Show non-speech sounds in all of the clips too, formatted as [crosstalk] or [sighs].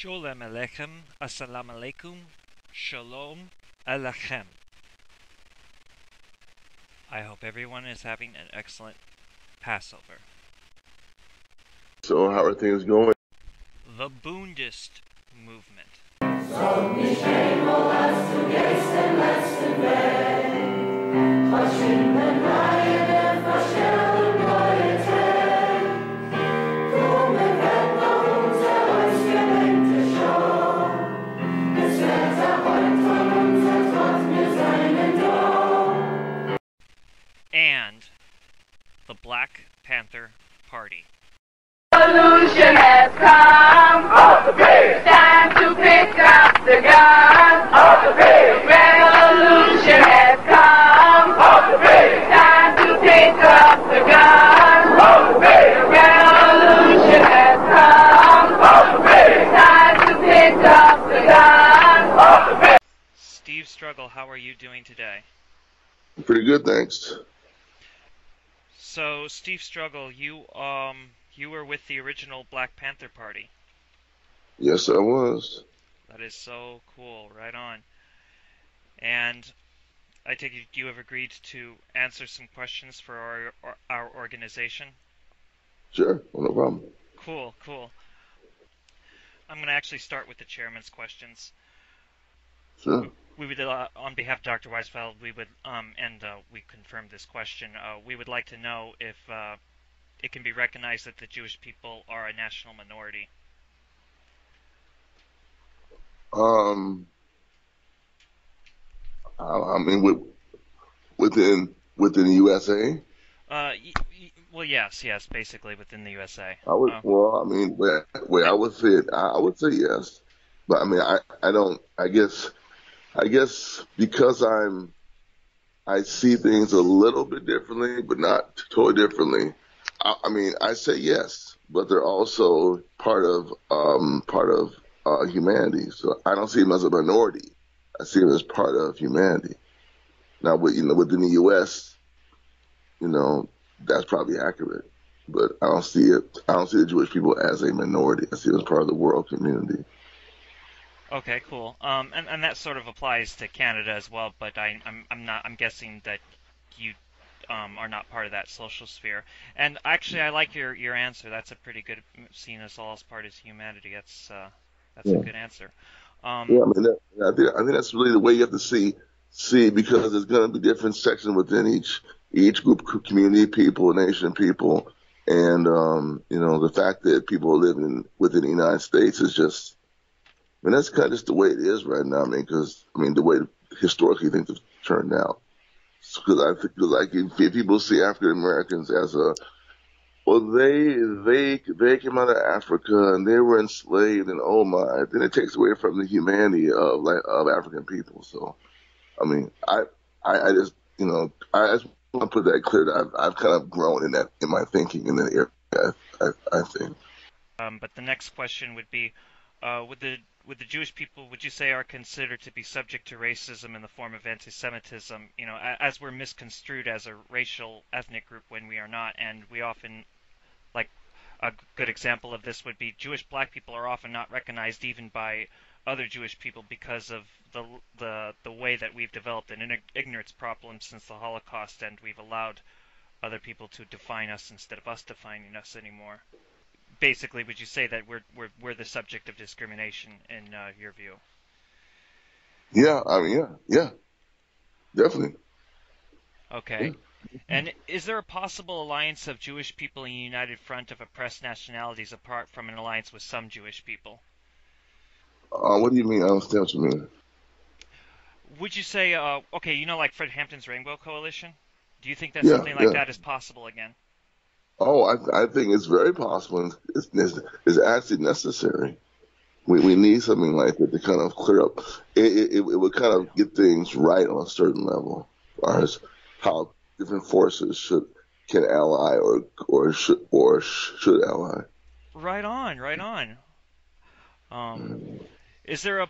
Sholem Aleichem, Assalamu Alaikum, Shalom Alechem. I hope everyone is having an excellent Passover. So, how are things going? The Bundist movement. And Revolution has come. It's time to pick up the gun. Revolution has come. It's time to pick up the gun. Revolution has come. It's time to pick up the gun. Steve Struggle, how are you doing today? Pretty good, thanks. So, Steve Struggle, you um you were with the original Black Panther Party. Yes, I was. That is so cool. Right on. And I take it you have agreed to answer some questions for our our, our organization. Sure, no problem. Cool, cool. I'm going to actually start with the chairman's questions. Sure. We would, uh, on behalf of Dr. Weisfeld, we would, um, and uh, we confirmed this question. Uh, we would like to know if uh, it can be recognized that the Jewish people are a national minority. Um, I, mean, with, within within the USA, Uh, y- y- well, yes, yes, basically within the USA. I would. Uh, Well, I mean, where, where I would say it, I, I would say yes, but I mean, I I don't. I guess I guess because I'm I see things a little bit differently, but not totally differently. I, mean, I say yes, but they're also part of um, part of uh, humanity. So I don't see them as a minority. I see them as part of humanity. Now, with, you know, within the U.S., you know, that's probably accurate, but I don't see it. I don't see the Jewish people as a minority. I see them as part of the world community. Okay, cool. Um, and, and that sort of applies to Canada as well, but I, I'm, I'm not. I'm guessing that you um, are not part of that social sphere. And actually, I like your, your answer. That's a pretty good seeing us all as part of humanity. That's uh, that's a good answer. Um, Yeah, I mean, that, I think I think that's really the way you have to see see because there's going to be different sections within each each group, community, people, nation, people, and um, you know the fact that people are living within the United States is just, I mean, that's kind of just the way it is right now. I mean, because I mean the way historically things have turned out. Because I think, like if, people see African Americans as a well, they they they came out of Africa and they were enslaved, and oh my, then it takes away from the humanity of like of African people. So, I mean, I I, I just you know I just want to put that clear that I've, I've kind of grown in that in my thinking in that area. I I, I think. Um, but the next question would be, uh, would the would the Jewish people would you say are considered to be subject to racism in the form of anti-Semitism? You know, as we're misconstrued as a racial ethnic group when we are not, and we often, like, a good example of this would be Jewish black people are often not recognized even by other Jewish people because of the the the way that we've developed an ignorance problem since the Holocaust, and we've allowed other people to define us instead of us defining us anymore basically would you say that we're we're we're the subject of discrimination in uh, your view? Yeah, I mean, yeah, yeah, definitely. Okay. And is there a possible alliance of Jewish people in a united front of oppressed nationalities apart from an alliance with some Jewish people? Uh, what do you mean? I don't understand what you mean. Would you say, uh, okay, you know, like Fred Hampton's Rainbow Coalition? Do you think that Yeah, something like yeah. that is possible again? Oh, I, I think it's very possible. It's, it's, it's actually necessary. We, we need something like that to kind of clear up. It, it, it would kind of get things right on a certain level, as far as how different forces should can ally or or should or should ally. Right on, right on. Um, is there a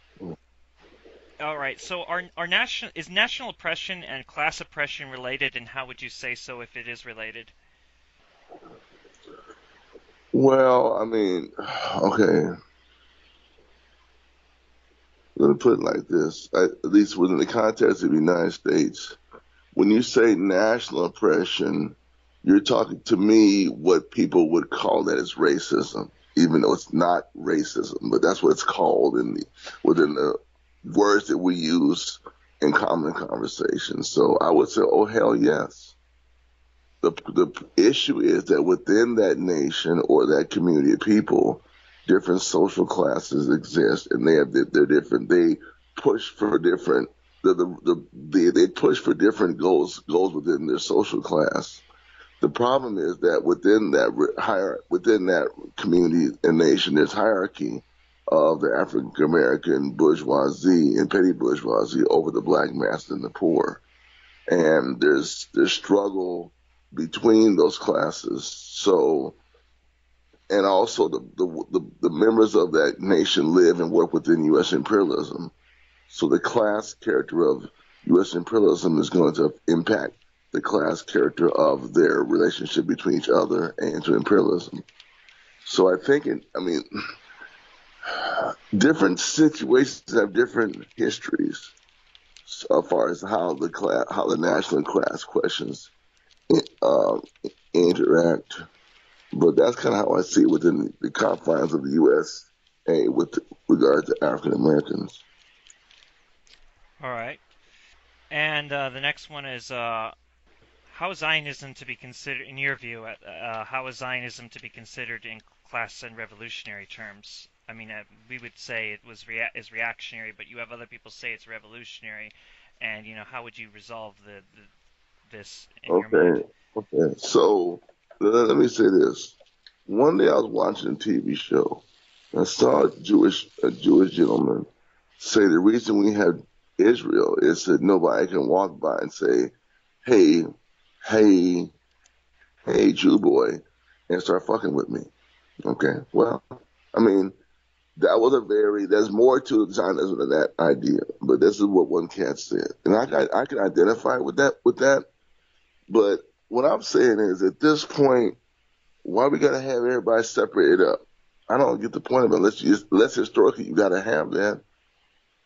all right? So, are are national is national oppression and class oppression related, and how would you say so if it is related? Well, I mean, okay. let me put it like this: I, at least within the context of the United States, when you say national oppression, you're talking to me what people would call that as racism, even though it's not racism, but that's what it's called in the within the words that we use in common conversation. So I would say, oh hell yes. The the issue is that within that nation or that community of people, different social classes exist, and they have they're different. They push for different. The, the, the, the they push for different goals goals within their social class. The problem is that within that higher within that community and nation, there's hierarchy of the African American bourgeoisie and petty bourgeoisie over the black mass and the poor, and there's there's struggle between those classes. So, and also the, the, the, the members of that nation live and work within U.S. imperialism. So the class character of U.S. imperialism is going to impact the class character of their relationship between each other and to imperialism. So I think, it, I mean, different situations have different histories as far as how the class, how the national class questions um, interact. But that's kind of how I see it within the confines of the U.S. with regard to African Americans. All right. And uh, the next one is uh, how is Zionism to be considered, in your view, uh, uh how is Zionism to be considered in class and revolutionary terms? I mean, uh, we would say it was rea- is reactionary, but you have other people say it's revolutionary. And you know, how would you resolve the, the this okay. Okay, so let me say this. One day I was watching a TV show. I saw a Jewish a Jewish gentleman say the reason we have Israel is that nobody can walk by and say, "Hey, hey, hey, Jew boy," and start fucking with me. Okay, well, I mean, that was a very there's more to Zionism than that idea, but this is what one cat said, and I I, I can identify with that with that, but what I'm saying is at this point, why we gotta have everybody separated up? I don't get the point of it. Unless you, unless historically you gotta have that.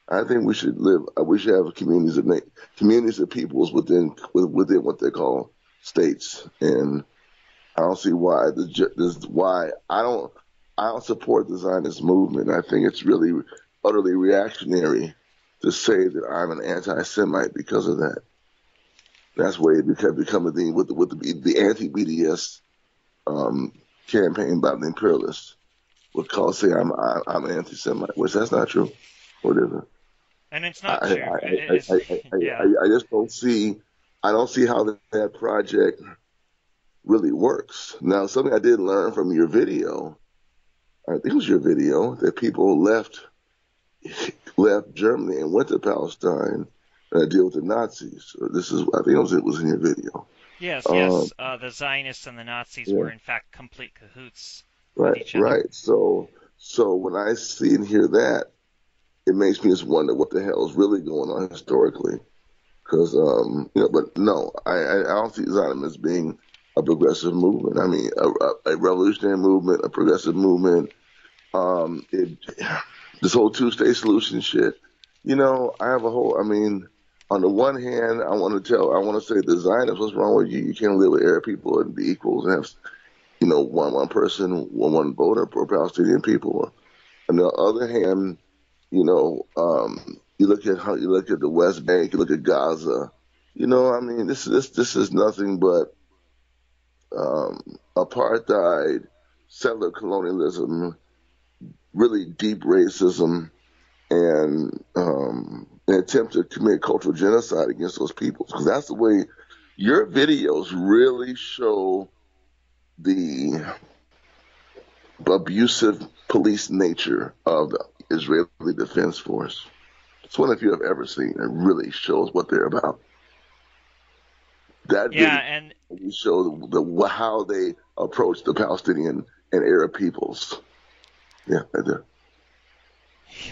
I think we should live. Uh, we should have communities of communities of peoples within within what they call states, and I don't see why the this why I don't I don't support the Zionist movement. I think it's really utterly reactionary to say that I'm an anti-Semite because of that. That's where it became become a thing with the, with the, the anti-BDS um, campaign by the imperialists would call say I'm I, I'm an anti-Semite, which that's not true. What is it? And it's not I, true. I, It's- I, I, [laughs] yeah. I, I just don't see I don't see how that, that project really works. Now, something I did learn from your video, I think it was your video, that people left [laughs] left Germany and went to Palestine uh, deal with the Nazis. This is, I think it was, it was in your video. Yes, Um, yes. Uh, the Zionists and the Nazis yeah. were in fact complete cahoots. Right, right. So, so when I see and hear that, it makes me just wonder what the hell is really going on historically. Because, um, you know, but no, I, I, I don't see Zionism as being a progressive movement. I mean, a, a, a revolutionary movement, a progressive movement. Um, it, [sighs] this whole two-state solution shit. You know, I have a whole. I mean, on the one hand, I want to tell, I want to say, the Zionists, what's wrong with you? You can't live with Arab people and be equals and have, you know, one one person, one one voter for Palestinian people. On the other hand, you know, um, you look at how you look at the West Bank, you look at Gaza. You know, I mean, this this this is nothing but um, apartheid, settler colonialism, really deep racism, and um, an attempt to commit cultural genocide against those peoples. Because that's the way your videos really show the abusive police nature of the Israeli Defense Force. It's one if you have ever seen. It really shows what they're about. That Yeah, and video shows the, the how they approach the Palestinian and Arab peoples. Yeah, right there.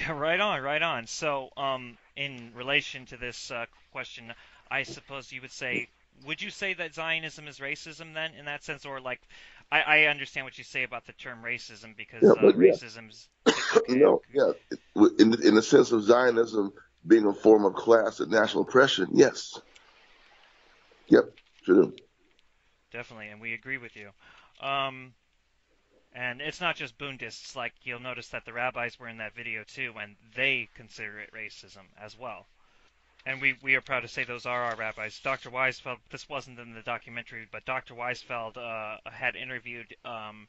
Yeah, right on, right on. So, um, in relation to this uh, question, I suppose you would say, would you say that Zionism is racism then, in that sense, or like, I, I understand what you say about the term racism because Yeah, uh, yeah. racism is, Okay. No, yeah, in in the sense of Zionism being a form of class and national oppression, yes. Yep, sure do. Definitely, and we agree with you. Um, and it's not just Bundists. Like you'll notice that the rabbis were in that video too, and they consider it racism as well. And we, we are proud to say those are our rabbis. Dr. Weisfeld, this wasn't in the documentary, but Dr. Weisfeld uh, had interviewed um,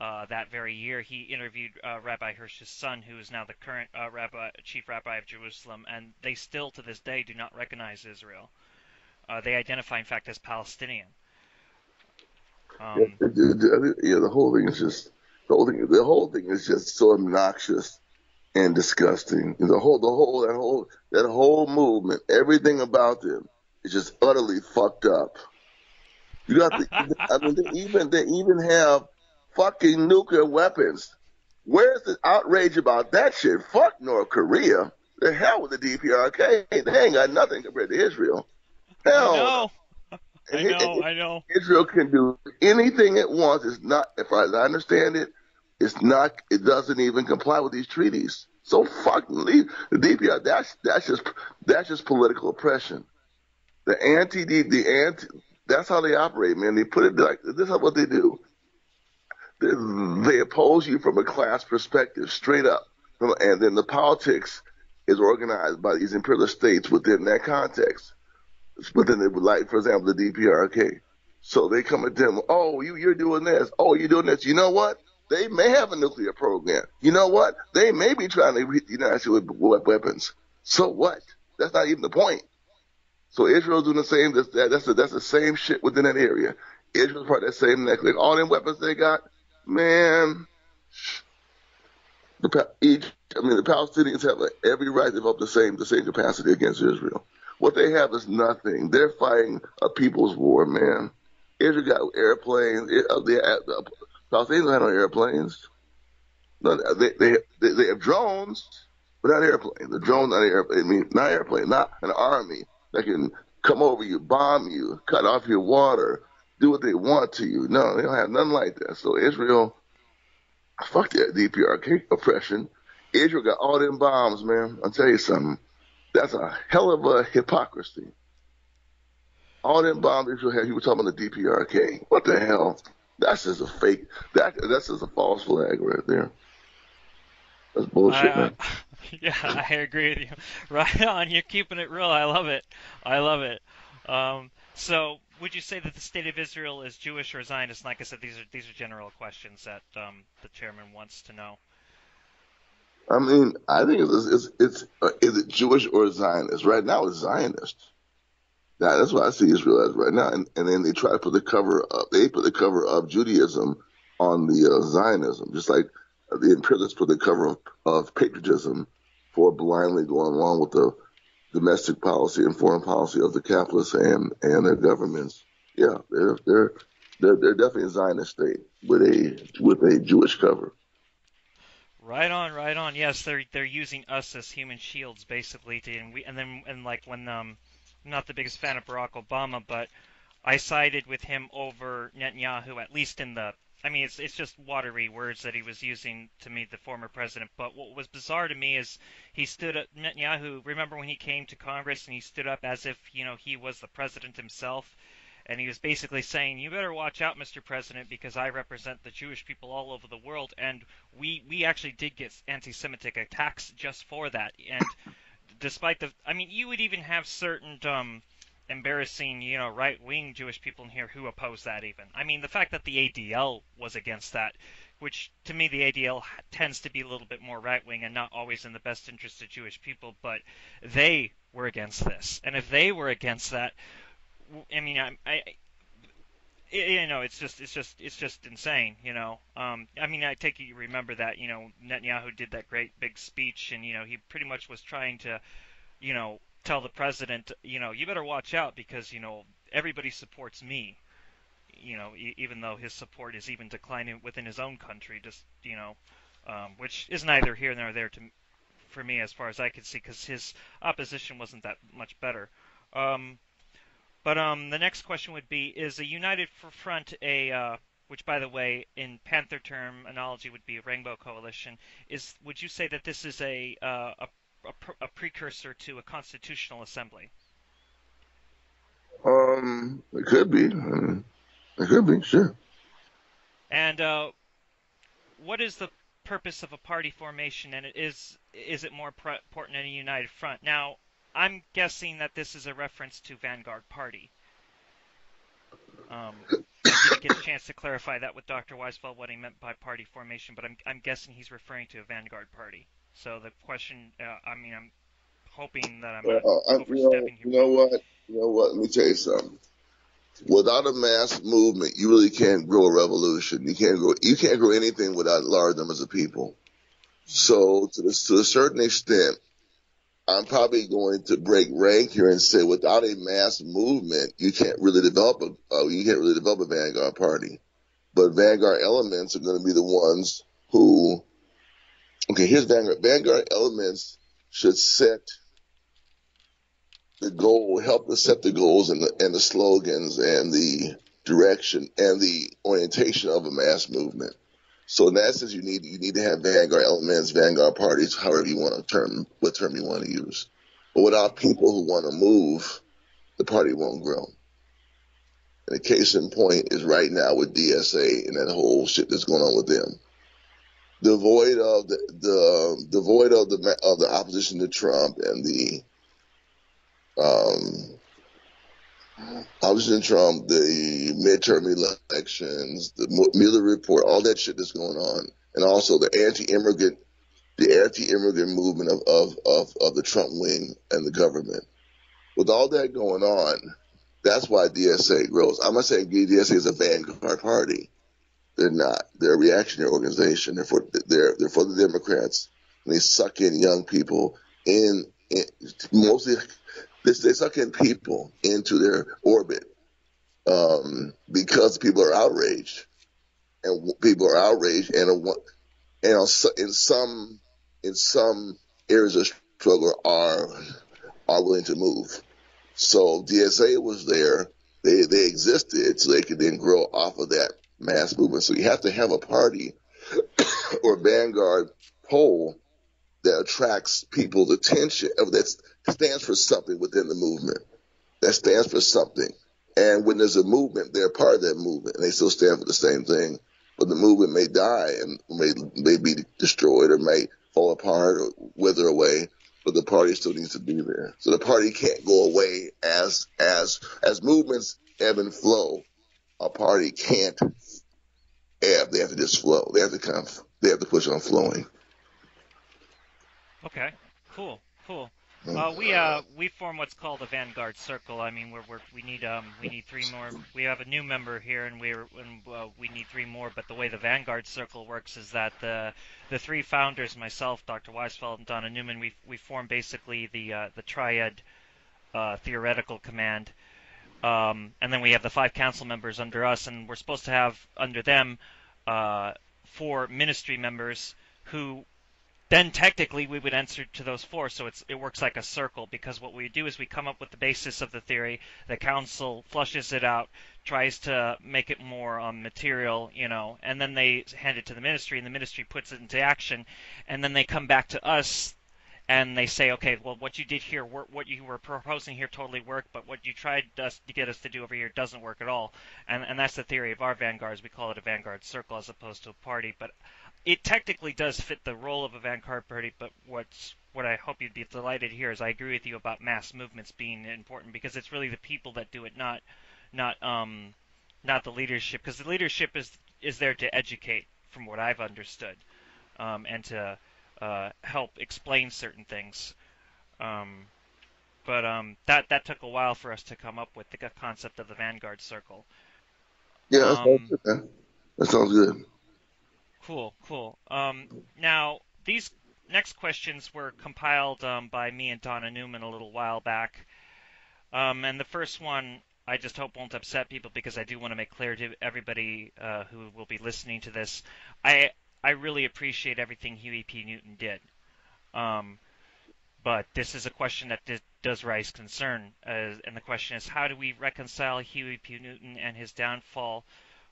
uh, that very year. He interviewed uh, Rabbi Hirsch's son, who is now the current uh, rabbi, chief rabbi of Jerusalem, and they still to this day do not recognize Israel. Uh, they identify, in fact, as Palestinian. Um, yeah, the, yeah, the whole thing is just the whole thing. The whole thing is just so obnoxious and disgusting. The whole, the whole, that whole, that whole movement, everything about them is just utterly fucked up. You got the, I mean, they even they even have fucking nuclear weapons. Where's the outrage about that shit? Fuck North Korea. The hell with the DPRK. They ain't got nothing compared to Israel. Hell. I [laughs] know. I know. Israel can do anything it wants. It's not, if I understand it, it's not. It doesn't even comply with these treaties. So fucking leave the DPR. That's that's just that's just political oppression. The anti the anti. That's how they operate, man. They put it like this is what they do. They, they oppose you from a class perspective, straight up, and then the politics is organized by these imperialist states within that context. But then they would like, for example, the DPRK. So they come at them, oh, you, you're doing this. Oh, you're doing this. You know what? They may have a nuclear program. You know what? They may be trying to hit the United States with weapons. So what? That's not even the point. So Israel's doing the same. That's that's the, that's the same shit within that area. Israel's part of that same necklace. All them weapons they got, man. The each, I mean, the Palestinians have every right to develop the same the same capacity against Israel. What they have is nothing. They're fighting a people's war, man. Israel got airplanes. Uh, uh, Palestinians don't have no airplanes. No, they, they, they, they have drones, but not airplanes. The drone, not airplane. I mean, not airplane, not an army that can come over you, bomb you, cut off your water, do what they want to you. No, they don't have nothing like that. So Israel, fuck that DPRK oppression. Israel got all them bombs, man. I'll tell you something. That's a hell of a hypocrisy. All them bombs Israel had, he was talking about the DPRK. What the hell? That's just a fake. That that's just a false flag right there. That's bullshit, man. [laughs] Yeah, I agree with you. [laughs] Right on. You're keeping it real. I love it. I love it. Um, so, would you say that the state of Israel is Jewish or Zionist? Like I said, these are these are general questions that um, the chairman wants to know. I mean, I think it's it's, it's uh, is it Jewish or Zionist? Right now, it's Zionist. Yeah, that's what I see Israel as right now. And, and then they try to put the cover up. They put the cover of Judaism on the uh, Zionism, just like the imperialists put the cover of, of patriotism for blindly going along with the domestic policy and foreign policy of the capitalists and, and their governments. Yeah, they're they're they're, they're definitely a Zionist state with a with a Jewish cover. Right on, right on. Yes, they're they're using us as human shields, basically. To, and we and then and like when um, I'm not the biggest fan of Barack Obama, but I sided with him over Netanyahu, at least in the. I mean, it's it's just watery words that he was using to me, the former president. But what was bizarre to me is he stood up. Netanyahu. Remember when he came to Congress and he stood up as if you know he was the president himself and he was basically saying, "You better watch out, Mr. President, because I represent the Jewish people all over the world, and we we actually did get anti-Semitic attacks just for that." And [laughs] despite the, I mean, you would even have certain um, embarrassing, you know, right-wing Jewish people in here who oppose that. Even, I mean, the fact that the ADL was against that, which to me the ADL tends to be a little bit more right-wing and not always in the best interest of Jewish people, but they were against this, and if they were against that I mean, I, I you know, it's just it's just it's just insane, you know. Um, I mean, I take you remember that, you know, Netanyahu did that great big speech, and you know, he pretty much was trying to, you know, tell the president, you know, you better watch out because you know everybody supports me, you know, e- even though his support is even declining within his own country, just you know, um, which is neither here nor there to for me as far as I could see, because his opposition wasn't that much better. Um, but um, the next question would be: Is a united front a uh, which, by the way, in Panther term analogy would be a rainbow coalition, is would you say that this is a uh, a, a, a, precursor to a constitutional assembly? Um, it could be. It could be, sure. And uh, what is the purpose of a party formation, and is is it more important than a united front? Now, I'm guessing that this is a reference to Vanguard Party. Um, I didn't get a chance to clarify that with Dr. Weisfeld what he meant by party formation, but I'm, I'm guessing he's referring to a Vanguard Party. So the question, uh, I mean, I'm hoping that I'm not well, I, overstepping you know, here. You know what? You know what? Let me tell you something. Without a mass movement, you really can't grow a revolution. You can't grow. You can't grow anything without large numbers of people. So, to, this, to a certain extent, I'm probably going to break rank here and say without a mass movement, you can't really develop a uh, you can't really develop a vanguard party. But vanguard elements are going to be the ones who. Okay, here's vanguard. Vanguard elements should set the goal, help to set the goals and the, and the slogans and the direction and the orientation of a mass movement. So in that sense, you need you need to have vanguard elements, vanguard parties, however you want to term what term you want to use. But without people who want to move, the party won't grow. And the case in point is right now with DSA and that whole shit that's going on with them. Devoid of the, the devoid of the of the opposition to Trump and the um, Opposition Trump, the midterm elections, the Mueller report, all that shit that's going on, and also the anti-immigrant, the anti-immigrant movement of, of, of, of the Trump wing and the government. With all that going on, that's why DSA grows. I'm not saying DSA is a vanguard party. They're not. They're a reactionary organization. They're for they're they're for the Democrats. And they suck in young people in, in mostly they, suck in people into their orbit um, because people are outraged, and people are outraged, and and in some in some areas of struggle are are willing to move. So DSA was there; they they existed, so they could then grow off of that mass movement. So you have to have a party [coughs] or vanguard pole that attracts people's attention, that stands for something within the movement, that stands for something. And when there's a movement, they're part of that movement, and they still stand for the same thing. But the movement may die and may, may be destroyed or may fall apart or wither away, but the party still needs to be there. So the party can't go away as as as movements ebb and flow. A party can't ebb; they have to just flow. They have to come. they have to push on flowing. Okay, cool, cool. Uh, we uh we form what's called a vanguard circle. I mean, we're, we're we need um we need three more. We have a new member here, and we're and uh, we need three more. But the way the vanguard circle works is that the the three founders, myself, Dr. Weisfeld, and Donna Newman, we we form basically the uh, the triad uh, theoretical command. Um, and then we have the five council members under us, and we're supposed to have under them uh, four ministry members who then technically we would answer to those four. So it's, it works like a circle because what we do is we come up with the basis of the theory. The council flushes it out, tries to make it more um, material, you know, and then they hand it to the ministry, and the ministry puts it into action, and then they come back to us. And they say, okay, well, what you did here, what you were proposing here, totally worked, but what you tried us to get us to do over here doesn't work at all. And and that's the theory of our vanguards. We call it a vanguard circle as opposed to a party. But it technically does fit the role of a vanguard party, but what's what I hope you'd be delighted to hear is I agree with you about mass movements being important because it's really the people that do it, not not um not the leadership, because the leadership is is there to educate, from what I've understood, um, and to uh, help explain certain things. Um, but um, that that took a while for us to come up with the concept of the vanguard circle. Yeah, that sounds um, good. That sounds good. Cool, cool. Um, now, these next questions were compiled um, by me and Donna Newman a little while back. Um, and the first one, I just hope won't upset people because I do want to make clear to everybody uh, who will be listening to this. I I really appreciate everything Huey P. Newton did. Um, but this is a question that does raise concern. Uh, and the question is how do we reconcile Huey P. Newton and his downfall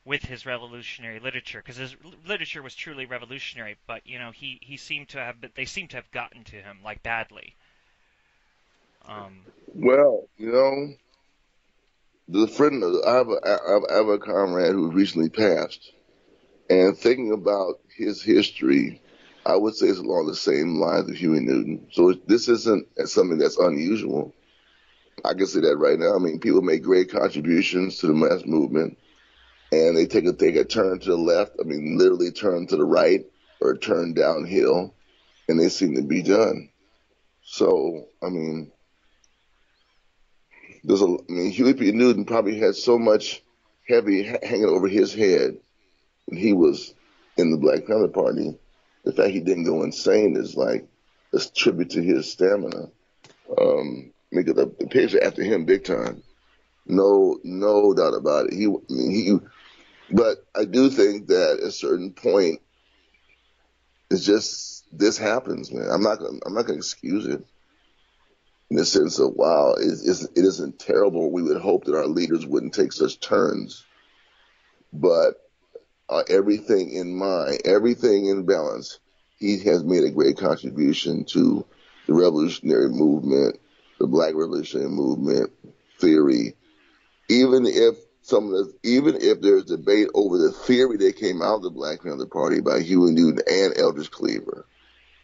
with his revolutionary literature because his literature was truly revolutionary but you know he he seemed to have they seem to have gotten to him like badly. Um well you know the friend I have a, I have a comrade who recently passed and thinking about his history I would say it's along the same lines of Huey Newton. So this isn't something that's unusual. I can say that right now. I mean people make great contributions to the mass movement and they take a take a turn to the left. I mean, literally turn to the right or turn downhill, and they seem to be done. So, I mean, there's a. I mean, Huey P. Newton probably had so much heavy hanging over his head when he was in the Black Panther Party. The fact he didn't go insane is like a tribute to his stamina. Um, it a, a picture after him big time. No, no doubt about it. He, I mean, he but I do think that at a certain point, it's just this happens, man. I'm not gonna I'm not gonna excuse it in the sense of wow, it, it isn't terrible. We would hope that our leaders wouldn't take such turns, but uh, everything in mind, everything in balance, he has made a great contribution to the revolutionary movement, the Black revolutionary movement theory. Even if some of the, even if there's debate over the theory that came out of the Black Panther Party by Huey Newton and Eldridge Cleaver.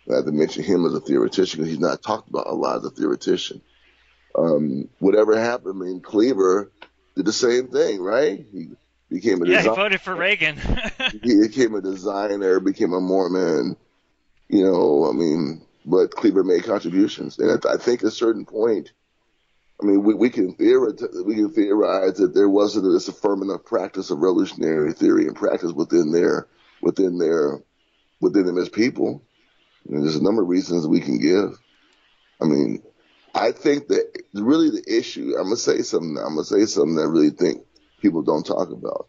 I have to mention him as a theoretician because he's not talked about a lot as a theoretician. Um, whatever happened, I mean, Cleaver did the same thing, right? He became a yeah, designer. he voted for Reagan. [laughs] he became a designer, became a Mormon. You know, I mean, but Cleaver made contributions, and I think at a certain point, I mean, we, we can theorize we can theorize that there wasn't this firm enough practice of revolutionary theory and practice within their within their within them as people. And there's a number of reasons we can give. I mean, I think that really the issue. I'm gonna say something. I'm gonna say something that I really think people don't talk about.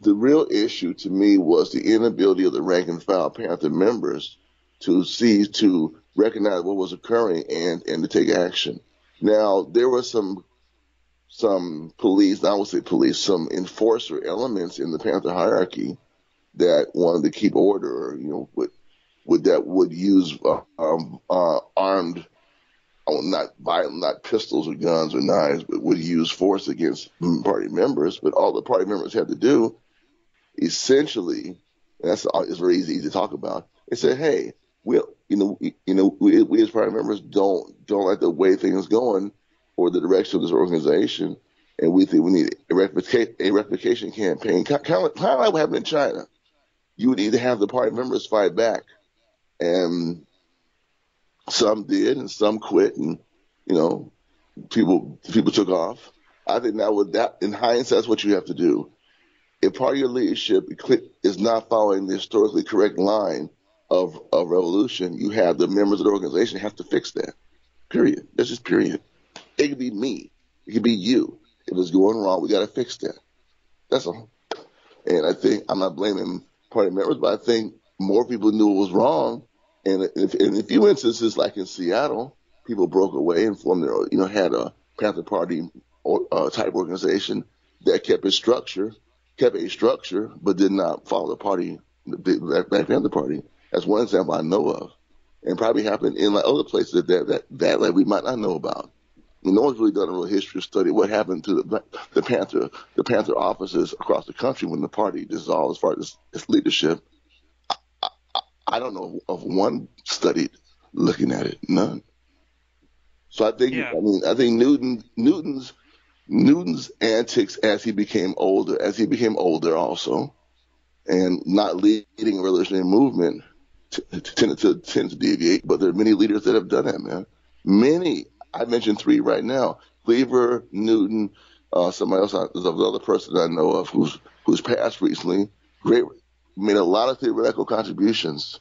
The real issue to me was the inability of the rank and file Panther members to see to recognize what was occurring and and to take action. Now there were some some police, I would say police, some enforcer elements in the Panther hierarchy that wanted to keep order, you know, would, would that would use uh, um, uh, armed, oh, not violent, not pistols or guns or knives, but would use force against party members. But all the party members had to do, essentially, that's it's very easy to talk about. They said, "Hey, we you know you know we, we as party members don't don't like the way things going or the direction of this organization, and we think we need a rectification a rectification campaign, kind of, like, kind of like what happened in China. You would to have the party members fight back, and some did, and some quit, and you know people people took off. I think now with that in hindsight, that's what you have to do. If part of your leadership is not following the historically correct line of, of revolution, you have the members of the organization have to fix that. Period. That's just period. It could be me. It could be you. If it's going wrong, we got to fix that. That's all. And I think I'm not blaming party members, but I think more people knew it was wrong. And if, in a few instances, like in Seattle, people broke away and formed their, you know, had a Panther Party uh, type organization that kept its structure, kept a structure, but did not follow the party, the Black Panther Party. That's one example I know of, and probably happened in like other places that that that like we might not know about. I mean, no one's really done a real history study what happened to the the Panther the Panther offices across the country when the party dissolved as far as its leadership. I, I, I don't know of one study looking at it, none. So I think yeah. I mean I think Newton Newton's Newton's antics as he became older, as he became older also, and not leading a revolutionary movement tend to tend to deviate, but there are many leaders that have done that, man. Many. I mentioned three right now: Cleaver, Newton, uh, somebody else. There's another person I know of who's who's passed recently. Great, made a lot of theoretical contributions,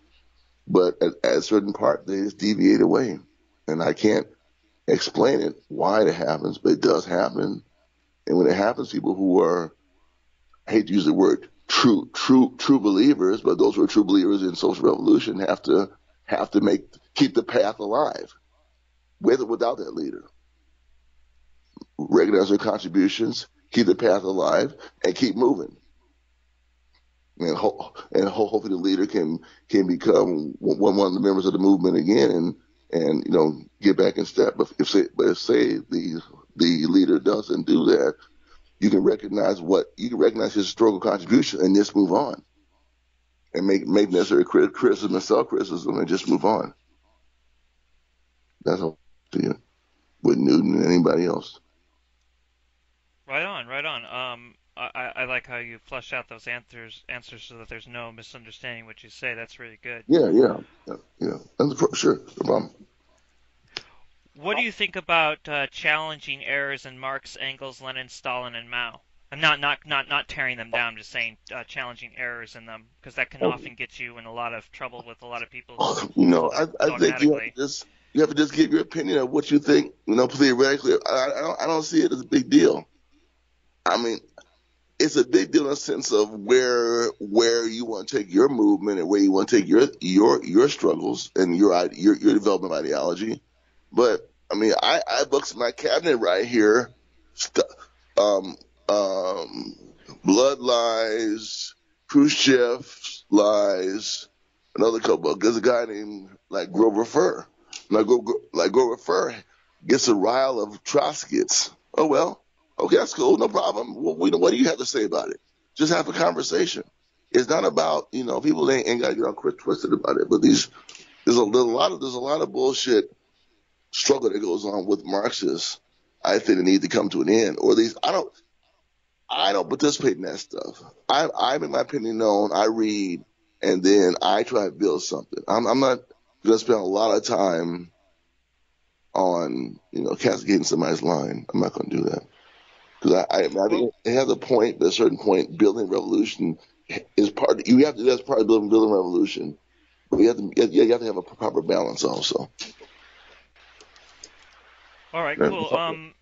but at, at a certain part they just deviate away, and I can't explain it why it happens, but it does happen. And when it happens, people who are I hate to use the word true true true believers, but those who are true believers in social revolution have to have to make keep the path alive, with or without that leader. Recognize their contributions, keep the path alive, and keep moving. and, ho- and ho- hopefully the leader can can become one one of the members of the movement again and and you know get back in step. But if say, but if say the the leader doesn't do that, you can recognize what you can recognize his historical contribution and just move on, and make make necessary criticism and self criticism and just move on. That's all to you with Newton and anybody else. Right on, right on. Um, I, I like how you flesh out those answers answers so that there's no misunderstanding what you say. That's really good. Yeah, yeah, yeah. yeah. That's for sure. No problem. What do you think about uh, challenging errors in Marx, Engels, Lenin, Stalin, and Mao? I'm not not not not tearing them down. Just saying uh, challenging errors in them because that can Okay. often get you in a lot of trouble with a lot of people. You know, I, I think you have to just you have to just give your opinion of what you think. You know, theoretically, I, I don't I don't see it as a big deal. I mean, it's a big deal in the sense of where where you want to take your movement and where you want to take your your your struggles and your your your development of ideology. But I mean, I I books my cabinet right here, st- um um, blood lies, Khrushchev lies, another couple. There's a guy named like Grover Furr. Gro- Gro- like Grover Furr gets a rile of Trotskyists. Oh well, okay, that's cool, no problem. We, what do you have to say about it? Just have a conversation. It's not about you know people ain't, ain't got to get all twisted about it. But these there's a, there's a lot of there's a lot of bullshit struggle that goes on with Marxists. I think it needs to come to an end, or at least I don't. I don't participate in that stuff. I, I make my opinion known. I read, and then I try to build something. I'm, I'm not to spend a lot of time on you know cascading somebody's line. I'm not to do that because I, I, I think it has a point. But at a certain point, building revolution is part. You have to. That's part of building building revolution. But you have to. You have to have a proper balance also. All right, cool. Um,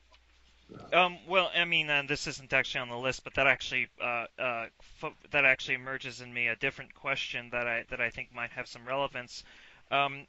um, well, I mean, uh, this isn't actually on the list, but that actually uh, uh, that actually emerges in me a different question that I that I think might have some relevance. Um,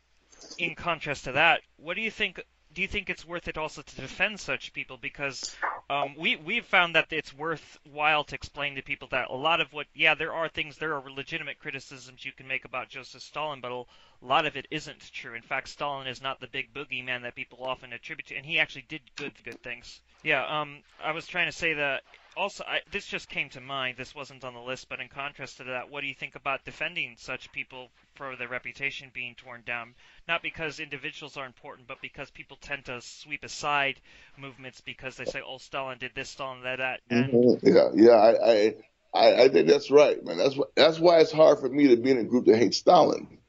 in contrast to that, what do you think? Do you think it's worth it also to defend such people? Because um, we we've found that it's worthwhile to explain to people that a lot of what, yeah, there are things, there are legitimate criticisms you can make about Joseph Stalin, but a lot of it isn't true. In fact, Stalin is not the big boogeyman that people often attribute to, and he actually did good good things. Yeah, um, I was trying to say that. Also, I, this just came to mind. This wasn't on the list, but in contrast to that, what do you think about defending such people for their reputation being torn down? Not because individuals are important, but because people tend to sweep aside movements because they say, "Oh, Stalin did this, Stalin did that," and Mhm. Yeah, yeah, I, I, I, I think that's right, man. That's why, that's why it's hard for me to be in a group that hates Stalin,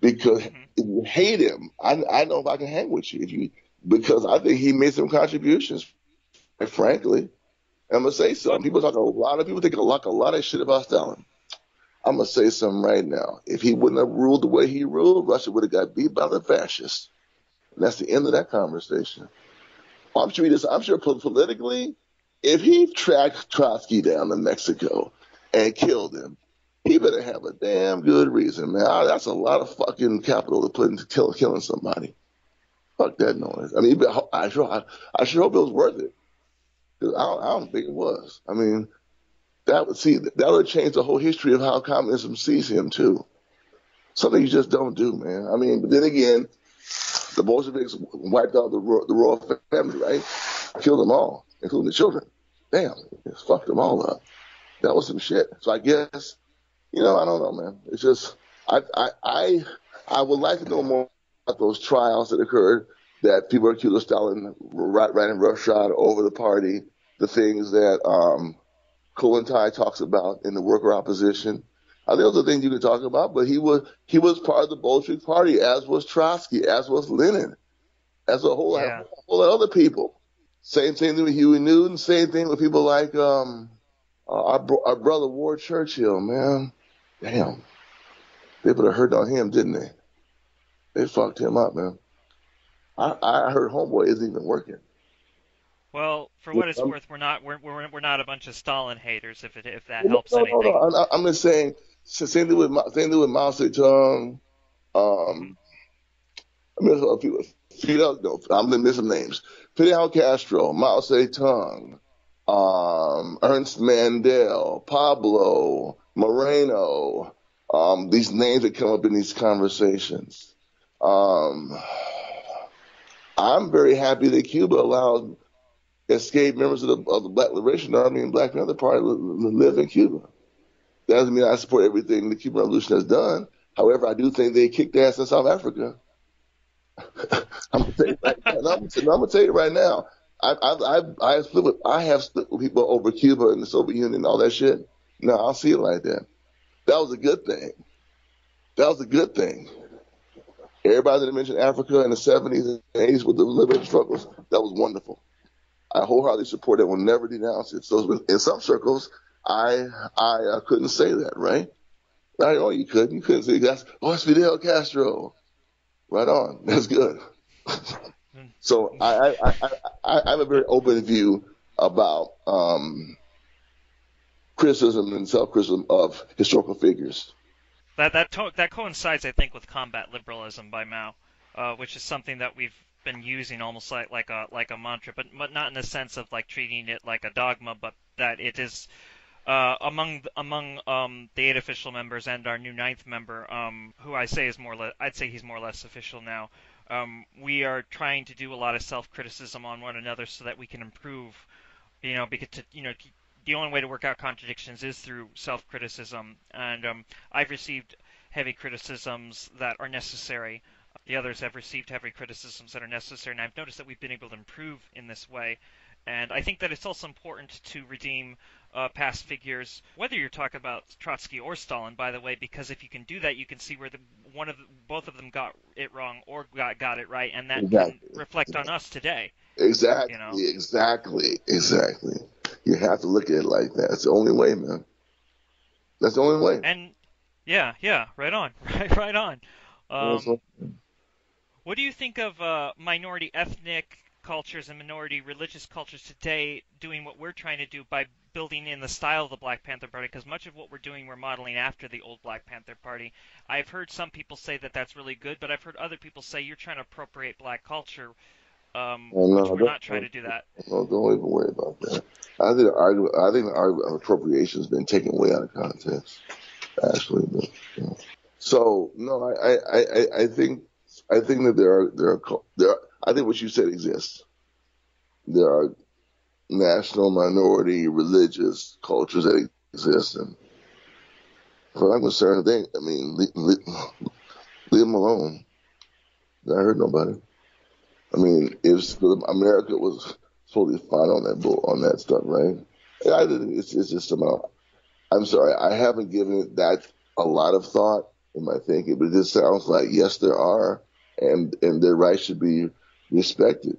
because Mhm. if you hate him, I, I know if I can hang with you. If you, because I think he made some contributions. And frankly, I'm gonna say something. People talk a lot of people think a lot, a lot of shit about Stalin. I'm gonna say something right now. If he wouldn't have ruled the way he ruled, Russia would have got beat by the fascists. And that's the end of that conversation. I'm sure he just, I'm sure politically, if he tracked Trotsky down to Mexico and killed him, he better have a damn good reason, man. Ah, That's a lot of fucking capital to put into kill, killing somebody. Fuck that noise. I mean, I sure, I, I sure hope it was worth it. 'Cause I don't, I don't think it was. I mean, that would see that would change the whole history of how communism sees him too. Something you just don't do, man. I mean, but then again, the Bolsheviks wiped out the ro- the royal family, right? Killed them all, including the children. Damn, just fucked them all up. That was some shit. So I guess, you know, I don't know, man. It's just I I I, I would like to know more about those trials that occurred that people accused of Stalin right, right in roughshod over the party, the things that um, Kollontai talks about in the worker opposition. I think those are things you can talk about, but he was he was part of the Bolshevik Party, as was Trotsky, as was Lenin, as a whole, Yeah. a whole lot of other people. Same thing with Huey Newton. Same thing with people like um, our, our brother Ward Churchill. Man, damn, they put a hurt on him, didn't they? They fucked him up, man. I, I heard Homeboy isn't even working. well, for what it's Um, worth, we're not we're, we're we're not a bunch of Stalin haters. If it if that No, helps no, no, anything. no. I, I'm just saying. Same thing with same thing with Mao Zedong. Um, I miss a few. Fidel, no, I'm gonna miss some names. Fidel Castro, Mao Zedong, um, Ernst Mandel, Pablo Moreno, um, these names that come up in these conversations. Um, I'm very happy that Cuba allowed escaped members of the, of the Black Liberation Army and Black Panther Party to live in Cuba. That doesn't mean I support everything the Cuban Revolution has done. However, I do think they kicked ass in South Africa. [laughs] I'm gonna tell you right now. I'm, gonna, tell you right now. I I I, I, split with, I have split with people over Cuba and the Soviet Union and all that shit. No, I see it like that. That was a good thing. That was a good thing. Everybody that mentioned Africa in the 70s and 80s with the liberation struggles, that was wonderful. I wholeheartedly support it. Will never denounce it. So in some circles, I I uh, couldn't say that, right? I know you couldn't. You couldn't say that's oh it's Fidel Castro. Right on. [laughs] That's good. so I I, I I I have a very open view about um, criticism and self criticism of historical figures. That that to- that coincides, I think, with combat liberalism by Mao, uh, which is something that we've been using almost like like a like a mantra, but but not in the sense of like treating it like a dogma, but that it is uh, among among um, the eight official members and our new ninth member, um, who I say is more le- I'd say he's more or less official now. Um, we are trying to do a lot of self-criticism on one another so that we can improve. You know, because to, you know the only way to work out contradictions is through self-criticism, and um, I've received heavy criticisms that are necessary. The others have received heavy criticisms that are necessary, and I've noticed that we've been able to improve in this way. And I think that it's also important to redeem uh, past figures, whether you're talking about Trotsky or Stalin, by the way, because if you can do that, you can see where the, one of the, both of them got it wrong or got got it right, and that exactly. can reflect on us today. Exactly. You know? Exactly. Exactly. You have to look at it like that. It's the only way, man. That's the only way. And yeah, yeah, right on, [laughs] right, right on. Um, what do you think of uh, minority ethnic cultures and minority religious cultures today doing what we're trying to do by building in the style of the Black Panther Party because much of what we're doing we're modeling after the old Black Panther Party. I've heard some people say that that's really good, but I've heard other people say you're trying to appropriate black culture. Um, well, no, we're not trying to do that. No, don't even worry about that. I think the argument, I think the argument appropriation has been taken way out of context, actually. But, you know. So no, I, I, I, I think I think that there are there are there are, I think what you said exists. There are national minority religious cultures that exist, and for I'm concerned, they I mean leave, leave, leave them alone. I heard nobody. I mean, if America was totally fine on that bull, on that stuff, right? I it's, it's just about. I'm sorry, I haven't given that a lot of thought in my thinking, but it just sounds like yes, there are, and and their rights should be respected.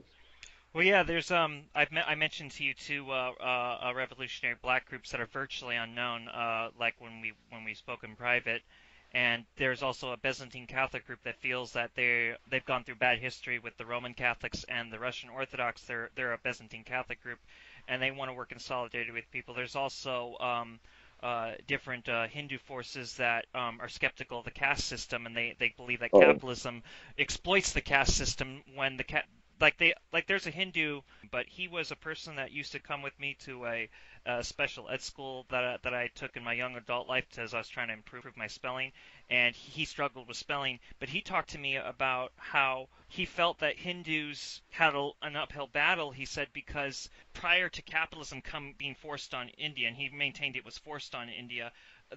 Well, yeah, there's um, I've me- I mentioned to you two uh, uh, revolutionary black groups that are virtually unknown, uh, like when we when we spoke in private, and there's also a Byzantine Catholic group that feels that they they've gone through bad history with the Roman Catholics and the Russian Orthodox. They're they're a Byzantine Catholic group, and they want to work in solidarity with people. There's also um, uh, different uh, Hindu forces that um, are skeptical of the caste system, and they, they believe that oh. capitalism exploits the caste system when the cat like they like there's a Hindu, but he was a person that used to come with me to a, a special ed school that I, that I took in my young adult life as I was trying to improve my spelling, and he struggled with spelling. But he talked to me about how he felt that Hindus had a, an uphill battle. He said because prior to capitalism come being forced on India, and he maintained it was forced on India,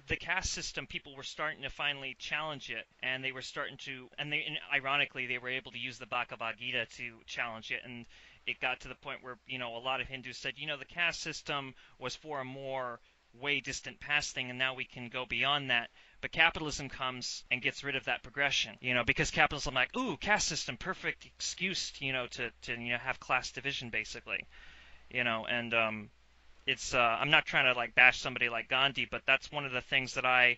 the caste system, people were starting to finally challenge it, and they were starting to, and they, and ironically, they were able to use the Bhagavad Gita to challenge it, and it got to the point where you know a lot of Hindus said, you know, the caste system was for a more way distant past thing, and now we can go beyond that. But capitalism comes and gets rid of that progression, you know, because capitalism, like, ooh, caste system, perfect excuse, to you know, to to you know have class division basically, you know, and um, it's uh, I'm not trying to like bash somebody like Gandhi, but that's one of the things that I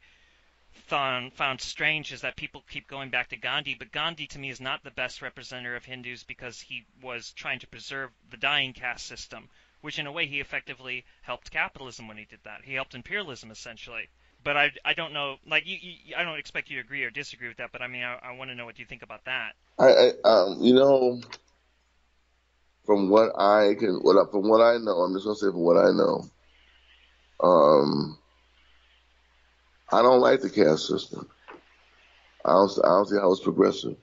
found found strange is that people keep going back to Gandhi, but Gandhi to me is not the best representative of Hindus because he was trying to preserve the dying caste system, which in a way he effectively helped capitalism when he did that. He helped imperialism essentially. But I, I don't know like you, you I don't expect you to agree or disagree with that, but I mean I, I want to know what you think about that. I, I um you know from what I can, what from what I know, I'm just gonna say from what I know. Um, I don't like the caste system. I don't, I don't see how it's progressive.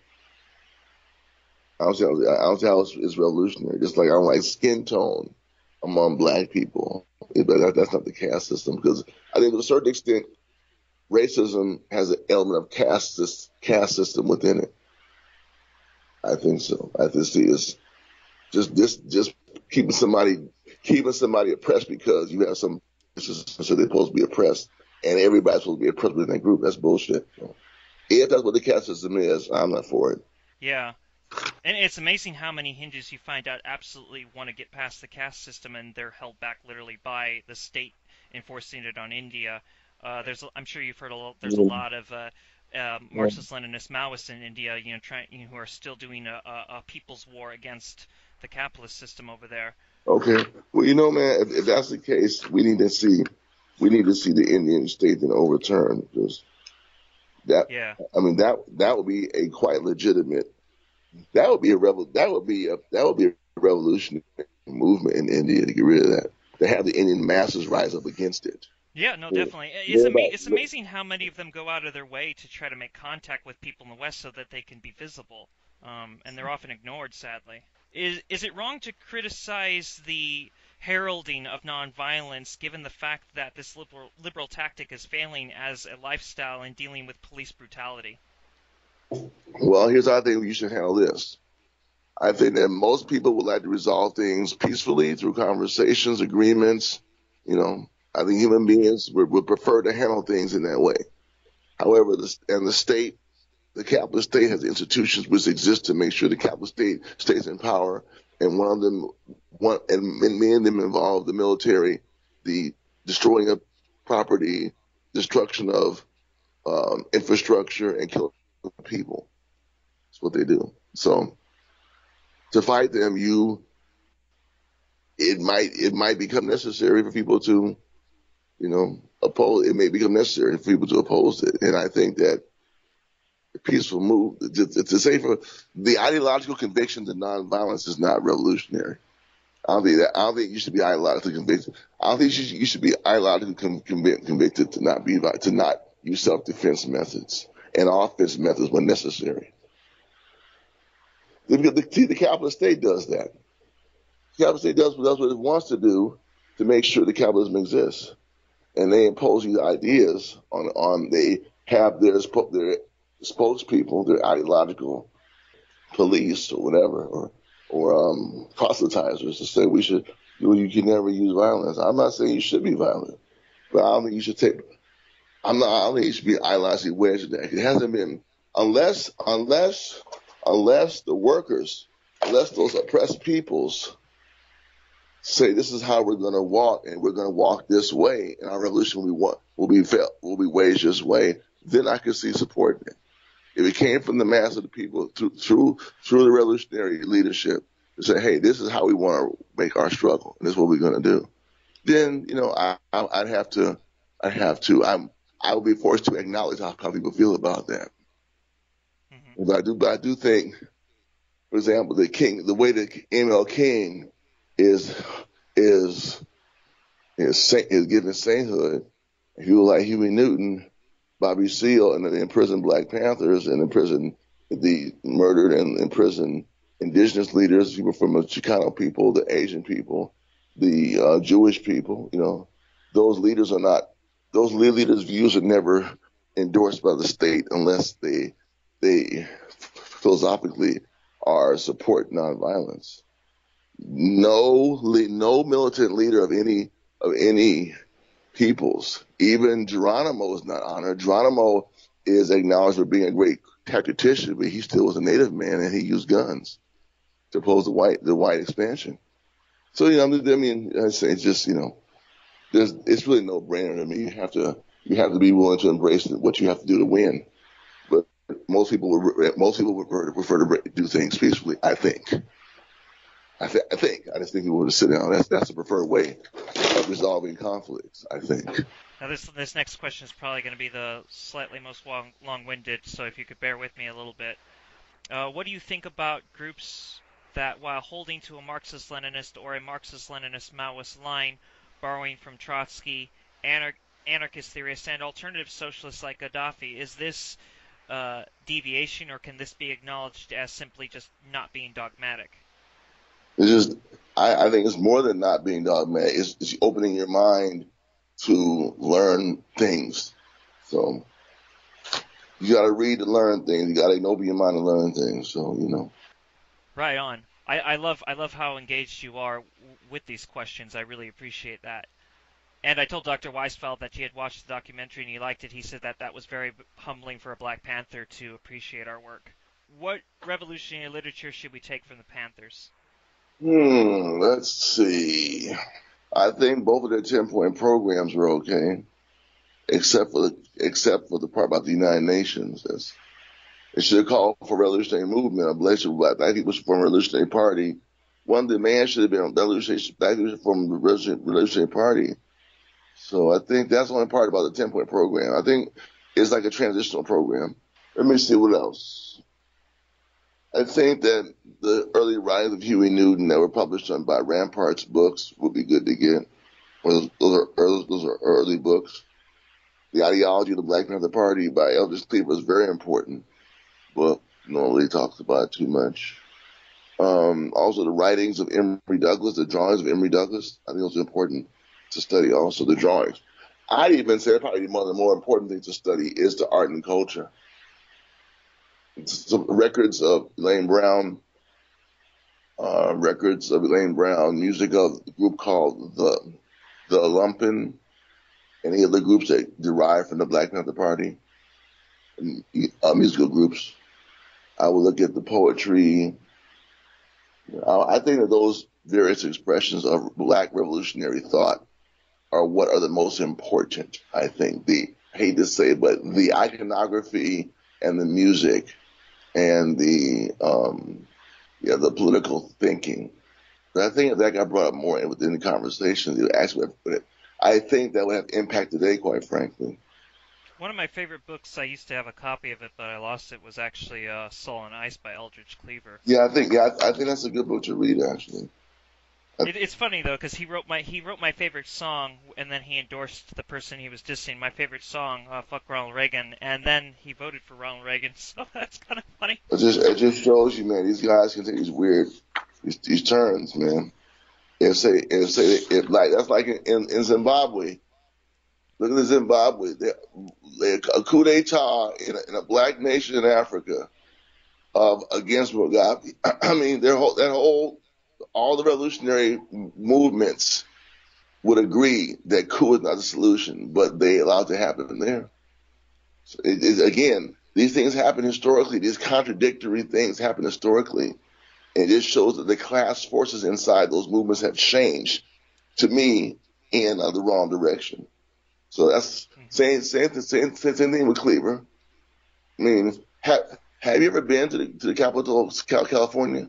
I don't see how, I don't see how it's, it's revolutionary. Just like I don't like skin tone among black people. But that, that's not the caste system because I think to a certain extent, racism has an element of caste, caste system within it. I think so. I see it's just just just keeping somebody keeping somebody oppressed because you have some so they're supposed to be oppressed and everybody's supposed to be oppressed within that group. That's bullshit. If that's what the caste system is, I'm not for it. Yeah. And it's amazing how many Hindus you find out absolutely want to get past the caste system, and they're held back literally by the state enforcing it on India. Uh, there's, I'm sure you've heard a lot. There's a lot of uh, uh, Marxist-Leninist Maoists in India, you know, trying, you know, who are still doing a, a, a, people's war against the capitalist system over there. Okay, well, you know, man, if, if that's the case, we need to see, we need to see the Indian state then overturned Just that, yeah, I mean, that that would be a quite legitimate, that would be a rebel, that would be a that would be a revolutionary movement in India to get rid of that, to have the Indian masses rise up against it. Yeah, no, definitely. It's, ama- it's amazing how many of them go out of their way to try to make contact with people in the West so that they can be visible, um, and they're often ignored, sadly. Is is it wrong to criticize the heralding of nonviolence, given the fact that this liberal liberal tactic is failing as a lifestyle in dealing with police brutality? Well, here's how I think you should handle this. I think that most people would like to resolve things peacefully through conversations, agreements, you know, I think human beings would, would prefer to handle things in that way. However, the, and the state, the capitalist state has institutions which exist to make sure the capitalist state stays in power. And one of them, one, and many of them involve the military, the destroying of property, destruction of um, infrastructure, and killing people. That's what they do. So to fight them, you it might it might become necessary for people to you know, oppose, it may become necessary for people to oppose it. And I think that peaceful move, to, say for the ideological conviction to nonviolence is not revolutionary. I don't think that. I don't think you should be ideologically convicted. I don't think you should, be ideologically conv- convicted to not be to not use self-defense methods and offense methods when necessary. The, the, the capitalist state does that. The capitalist state does, does what it wants to do to make sure the capitalism exists and they impose these ideas on on they have their their spokespeople, their ideological police or whatever, or or um, proselytizers to say we should you, you can never use violence. I'm not saying you should be violent, but I don't think you should take. I'm not. I don't think you should be ideologically wedged in that. It hasn't been unless unless unless the workers, unless those oppressed peoples say this is how we're going to walk and we're going to walk this way and our revolution will be will be felt will be waged this way then i could see supporting it if it came from the mass of the people through through through the revolutionary leadership to say hey this is how we want to make our struggle and this is what we're going to do then you know I, I would have to i have to i'm i would be forced to acknowledge how, how people feel about that mm-hmm. but i do but i do think for example the king the way that ml king is is is saint, is given sainthood. People like Huey Newton, Bobby Seale, and imprisoned Black Panthers, and imprisoned the murdered and imprisoned indigenous leaders, people from the Chicano people, the Asian people, the uh, Jewish people. You know, those leaders are not those leaders' views are never endorsed by the state unless they they philosophically are support nonviolence no no militant leader of any of any peoples, even Geronimo is not honored. Geronimo is acknowledged for being a great tactician, but he still was a native man and he used guns to oppose the white the white expansion. So you know, I mean, I say it's just you know, there's it's really no brainer to me. You have to you have to be willing to embrace what you have to do to win. But most people would most people would prefer to do things peacefully. I think. I, th- I think. I just think people would sit down. That's that's the preferred way of resolving conflicts. I think. Now this this next question is probably going to be the slightly most long long-winded. So if you could bear with me a little bit, uh, what do you think about groups that, while holding to a Marxist-Leninist or a Marxist-Leninist Maoist line, borrowing from Trotsky, anar- anarchist theorists and alternative socialists like Gaddafi. Is this uh, deviation, or can this be acknowledged as simply just not being dogmatic? It's just, I, I think it's more than not being dogmatic. It's, it's opening your mind to learn things. So you got to read to learn things. You got to open your mind to learn things. So you know. Right on. I, I love I love how engaged you are with these questions. I really appreciate that. And I told Dr. Weisfeld that he had watched the documentary and he liked it. He said that that was very humbling for a Black Panther to appreciate our work. What revolutionary literature should we take from the Panthers? Hmm, let's see. I think both of their ten point programs were okay, except for the except for the part about the United Nations. That's, it should have called for revolutionary movement. A blessed black, black people form a revolutionary party. One demand should have been revolutionary black people form a revolutionary party. So I think that's the only part about the ten point program. I think it's like a transitional program. Let me see what else. I think that the early writings of Huey Newton that were published on by Ramparts Books would be good to get. Those, are early, those are early books. The ideology of the Black Panther Party by Eldridge Cleaver is very important, but no one really talks about it too much. Um, also, the writings of Emory Douglas, the drawings of Emory Douglas, I think those are important to study. Also, the drawings. I'd even say probably one of the more important things to study is the art and culture some records of Elaine Brown, uh, records of Elaine Brown, music of a group called the the Lumpen, any other groups that derive from the Black Panther Party, uh, musical groups. I would look at the poetry. I think that those various expressions of Black revolutionary thought are what are the most important. I think the hate to say, but the iconography and the music and the um, yeah the political thinking. But I think that got brought up more within the conversation. Actually, I think that would have impact today, quite frankly. One of my favorite books, I used to have a copy of it, but I lost it, was actually uh, Soul on Ice by Eldridge Cleaver. Yeah, I think yeah, I, I think that's a good book to read, actually. It, it's funny though because he wrote my he wrote my favorite song and then he endorsed the person he was dissing. My favorite song, uh, "Fuck Ronald Reagan," and then he voted for Ronald Reagan. [laughs] So that's kind of funny. It just it just shows you, man. These guys can take these weird these, these turns, man. and say if say if like that's like in, in Zimbabwe. Look at the Zimbabwe. They, they, a coup d'état in a, in a black nation in Africa of against Mugabe. [clears throat] I mean, their whole that whole all the revolutionary movements would agree that coup is not the solution, but they allowed it to happen there. So it is again, these things happen historically. These contradictory things happen historically, and it shows that the class forces inside those movements have changed, to me, in uh, the wrong direction. So that's same same same, same thing with Cleaver. I mean, have have you ever been to the to the capital of California?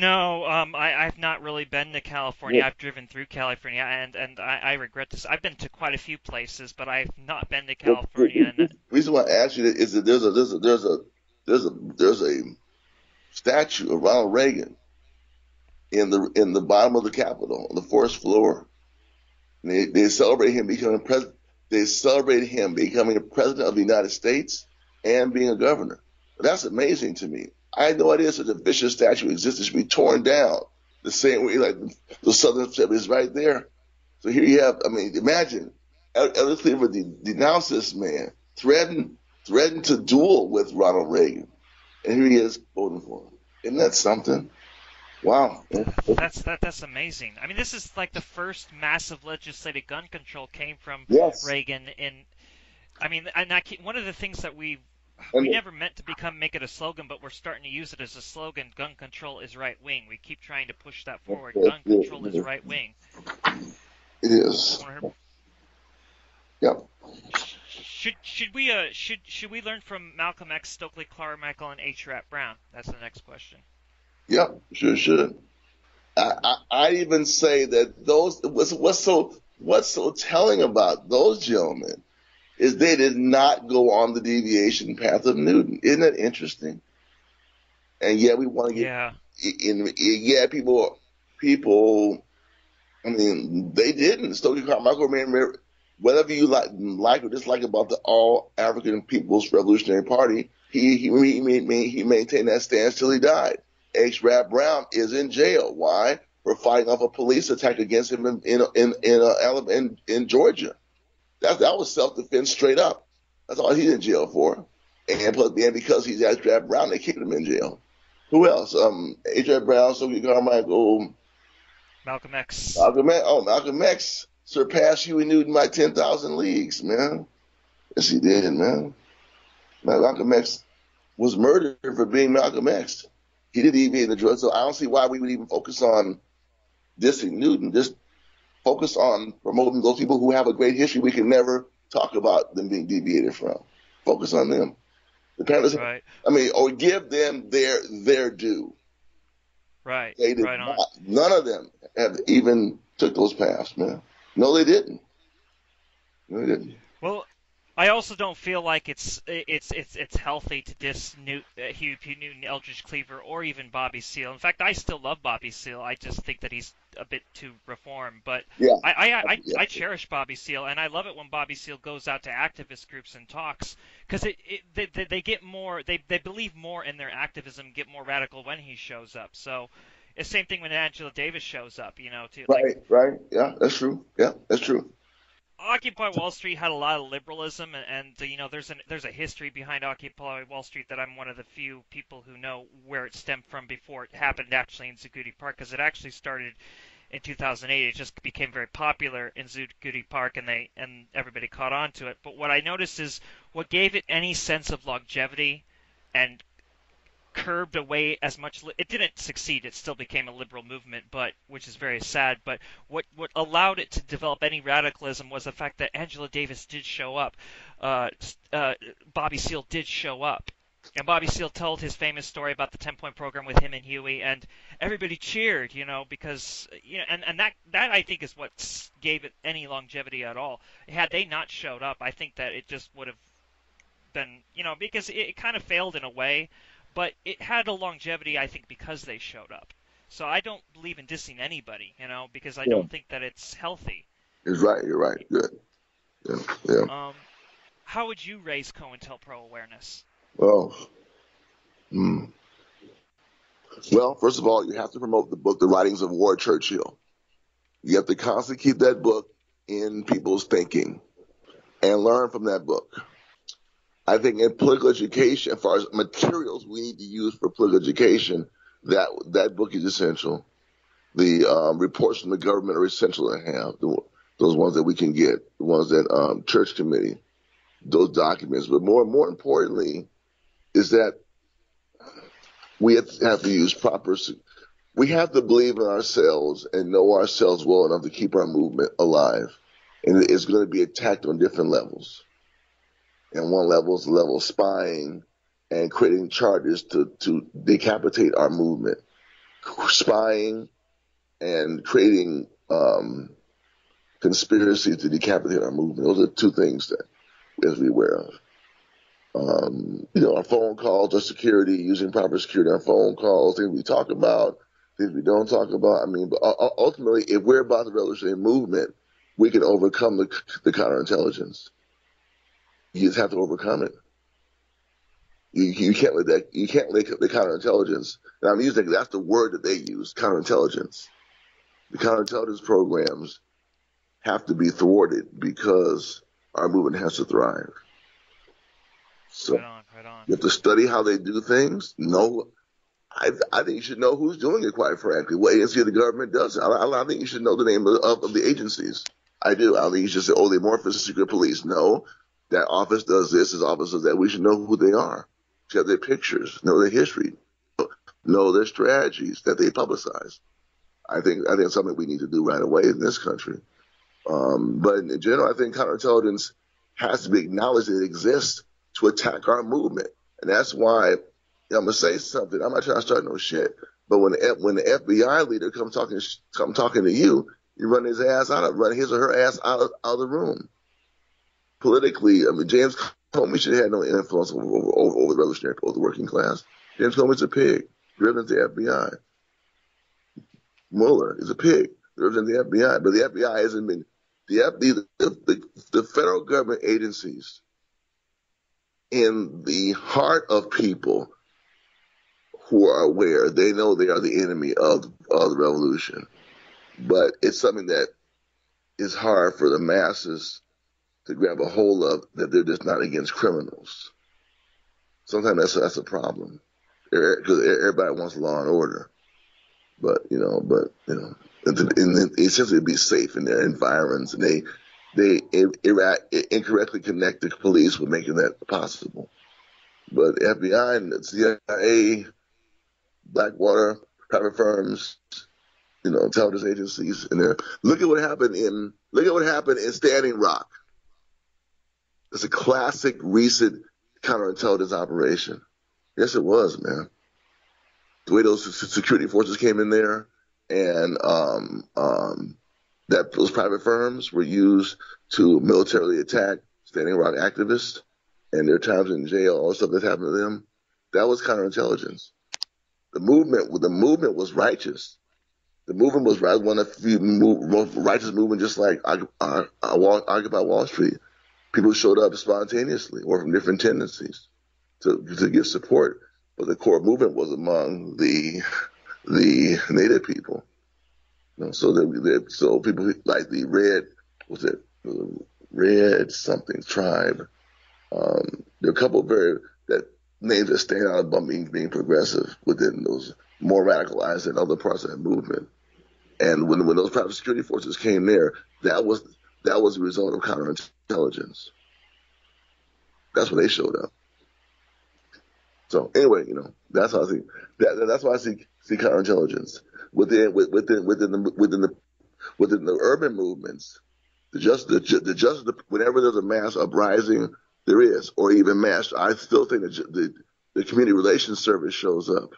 No, um, I, I've not really been to California. Yeah. I've driven through California, and and I, I regret this. I've been to quite a few places, but I've not been to California. The reason why I ask you is that there's a there's a there's a there's a there's a statue of Ronald Reagan in the in the bottom of the Capitol, on the first floor. And they they celebrate him becoming president. They celebrate him becoming a president of the United States and being a governor. That's amazing to me. I had no idea such a vicious statue existed. should be torn down the same way, like the Southern Step is right there. So here you have, I mean, imagine Elliot Cleaver denounced this man, threatened, threatened to duel with Ronald Reagan, and here he is voting for him. Isn't that something? Wow. That's that. That's amazing. I mean, this is like the first massive legislative gun control came from yes. Reagan. In, I mean, and I, one of the things that we we never meant to become make it a slogan, but we're starting to use it as a slogan. Gun control is right wing. We keep trying to push that forward. Gun control is right wing. It is. Yep. Should should we uh should should we learn from Malcolm X, Stokely Carmichael, and H. Rap Brown? That's the next question. Yep, sure should. I, I I even say that those what's what's so what's so telling about those gentlemen is they did not go on the deviation path of Newton. Isn't that interesting? And yet we want to get yeah. in, in yeah people people I mean they didn't. Stokely Carmichael remained whatever you like, like or dislike about the All African People's Revolutionary Party, he he he, he maintained that stance till he died. H. Rap Brown is in jail. Why? For fighting off a police attack against him in in in in, uh, in, in Georgia. That that was self defense straight up. That's all he's in jail for. And plus, and because he's. Rap Brown, they keep him in jail. Who else? Um. Rap Brown, Stokely Carmichael, Malcolm X. Malcolm X. Oh, Malcolm X surpassed Huey Newton by ten thousand leagues, man. Yes, he did, man. Malcolm X was murdered for being Malcolm X. He didn't even the drug. So I don't see why we would even focus on dissing Newton. Just focus on promoting those people who have a great history we can never talk about them being deviated from. Focus on them. The parents, right. I mean, or give them their their due. Right. They did right not. on. None of them have even took those paths, man. No, they didn't. No, they didn't. Well, I also don't feel like it's it's it's it's healthy to diss Newt, uh, Huey P. Newton, Eldridge Cleaver, or even Bobby Seale. In fact, I still love Bobby Seale. I just think that he's a bit too reformed. But Yeah. I I, I, Yeah. I cherish Bobby Seale, and I love it when Bobby Seale goes out to activist groups and talks because it, it they, they they get more they they believe more in their activism, get more radical when he shows up. So. It's the same thing when Angela Davis shows up, you know, to like Right, right. Yeah, that's true. Yeah, that's true. Occupy Wall Street had a lot of liberalism, and, and you know there's an there's a history behind Occupy Wall Street that I'm one of the few people who know where it stemmed from before it happened actually in Zuccotti Park, because it actually started in 2008. It just became very popular in Zuccotti Park, and they and everybody caught on to it. But what I noticed is what gave it any sense of longevity and curbed away as much. Li- it didn't succeed. It still became a liberal movement, but which is very sad. But what what allowed it to develop any radicalism was the fact that Angela Davis did show up. Uh, uh, Bobby Seale did show up. And Bobby Seale told his famous story about the 10 point program with him and Huey, and everybody cheered, you know, because, you know, and, and that, that I think is what gave it any longevity at all. Had they not showed up, I think that it just would have been, you know, because it, it kind of failed in a way, but it had a longevity, I think, because they showed up. So I don't believe in dissing anybody, you know, because I Yeah. don't think that it's healthy. It's right. You're right. Good. Yeah. Yeah. Um, how would you raise COINTELPRO awareness? Well, hmm. well, first of all, you have to promote the book, The Writings of Ward Churchill. You have to constantly keep that book in people's thinking and learn from that book. I think in political education, as far as materials we need to use for political education, that that book is essential. The um, reports from the government are essential to have. The, those ones that we can get, the ones that um, church committee, those documents. But more more importantly, is that we have to, have to use proper. We have to believe in ourselves and know ourselves well enough to keep our movement alive, and it's going to be attacked on different levels. And one level is level spying and creating charges to to decapitate our movement, spying and creating um, conspiracy to decapitate our movement. Those are two things that we have to be aware of um, you know, our phone calls, our security, using proper security on phone calls, things we talk about, things we don't talk about. I mean, but ultimately, if we're about the revolutionary movement, we can overcome the, the counterintelligence. You just have to overcome it. You, you can't let that, you can't let the counterintelligence, and I'm using, that's the word that they use, counterintelligence. The counterintelligence programs have to be thwarted because our movement has to thrive. So, Right on, right on. you have to study how they do things. Know, I, I think you should know who's doing it. Quite frankly, what agency of the government does it. I, I, I think you should know the name of, of, of the agencies. I do. I think you should say, "Oh, they amorphous secret police." No, that office does this. This office does that. We should know who they are. Should have their pictures, know their history, know their strategies that they publicize. I think I think it's something we need to do right away in this country. Um, but in general, I think counterintelligence has to be acknowledged that it exists to attack our movement. And that's why I'm gonna say something. I'm not trying to start no shit. But when the when the FBI leader comes talking come talking to you, you run his ass out of run his or her ass out of, out of the room. Politically, I mean, James Comey should have had no influence over, over, over, the revolutionary, over the working class. James Comey's a pig. He represents the FBI. Mueller is a pig. He represents the FBI, but the FBI hasn't been the, the, the, the federal government agencies in the heart of people who are aware, they know they are the enemy of, of the revolution. But it's something that is hard for the masses to grab a hold of that they're just not against criminals. Sometimes that's, that's a problem because everybody wants law and order. But, you know, but, you know, and essentially to be safe in their environments, and they, they incorrectly connect the police with making that possible. But FBI and the CIA, Blackwater, private firms, you know, intelligence agencies, and there. Look at what happened in look at what happened in Standing Rock. It's a classic recent counterintelligence operation. Yes, it was, man. The way those security forces came in there, and um, um, that those private firms were used to militarily attack Standing Rock activists and their times in jail, all the stuff that happened to them. That was counterintelligence. The movement, the movement was righteous. The movement was one of the few righteous movement, just like Occupy Wall Street. People showed up spontaneously or from different tendencies to to give support, but the core movement was among the the native people. You know, so that so people like the red was it red something tribe. Um, there are a couple of very that names that stand out about being being progressive within those more radicalized than other parts of that movement. And when when those private security forces came there, that was that was the result of counterintelligence. That's when they showed up. So anyway, you know, that's how I see that. That's why I see see counterintelligence within within within the within the within the urban movements. The just the, the just the, whenever there's a mass uprising, there is, or even mass. I still think that the the community relations service shows up,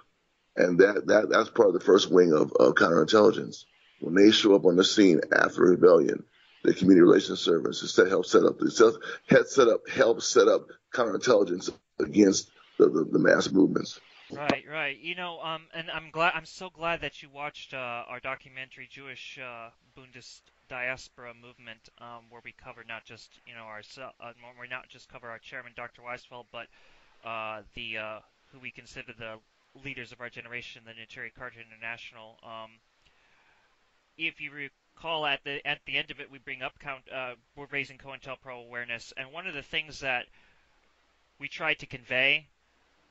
and that that that's part of the first wing of, of counterintelligence. When they show up on the scene after rebellion, the community relations service set help set up the set, set up help set up counterintelligence against the, the, the mass movements. Right, right. You know, um, and I'm glad. I'm so glad that you watched uh, our documentary, Jewish uh, Bundist Diaspora Movement, um, where we cover not just you know our uh, we not just cover our chairman, Dr. Weisfeld, but uh, the uh, who we consider the leaders of our generation, the Neturei Karta International. Um, if you recall, at the at the end of it, we bring up count. Uh, we're raising COINTELPRO awareness, and one of the things that we tried to convey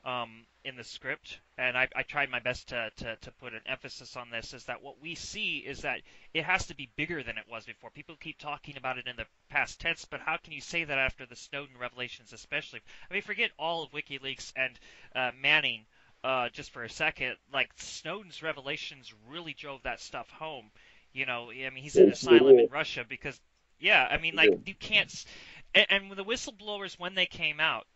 um, in the script, and I, I tried my best to, to, to, put an emphasis on this, is that what we see is that it has to be bigger than it was before. People keep talking about it in the past tense, but how can you say that after the Snowden revelations, especially? I mean, forget all of WikiLeaks and uh, Manning uh, just for a second. Like, Snowden's revelations really drove that stuff home. You know, I mean, he's in asylum in Russia because, yeah, I mean, like, you can't. And, and the whistleblowers, when they came out,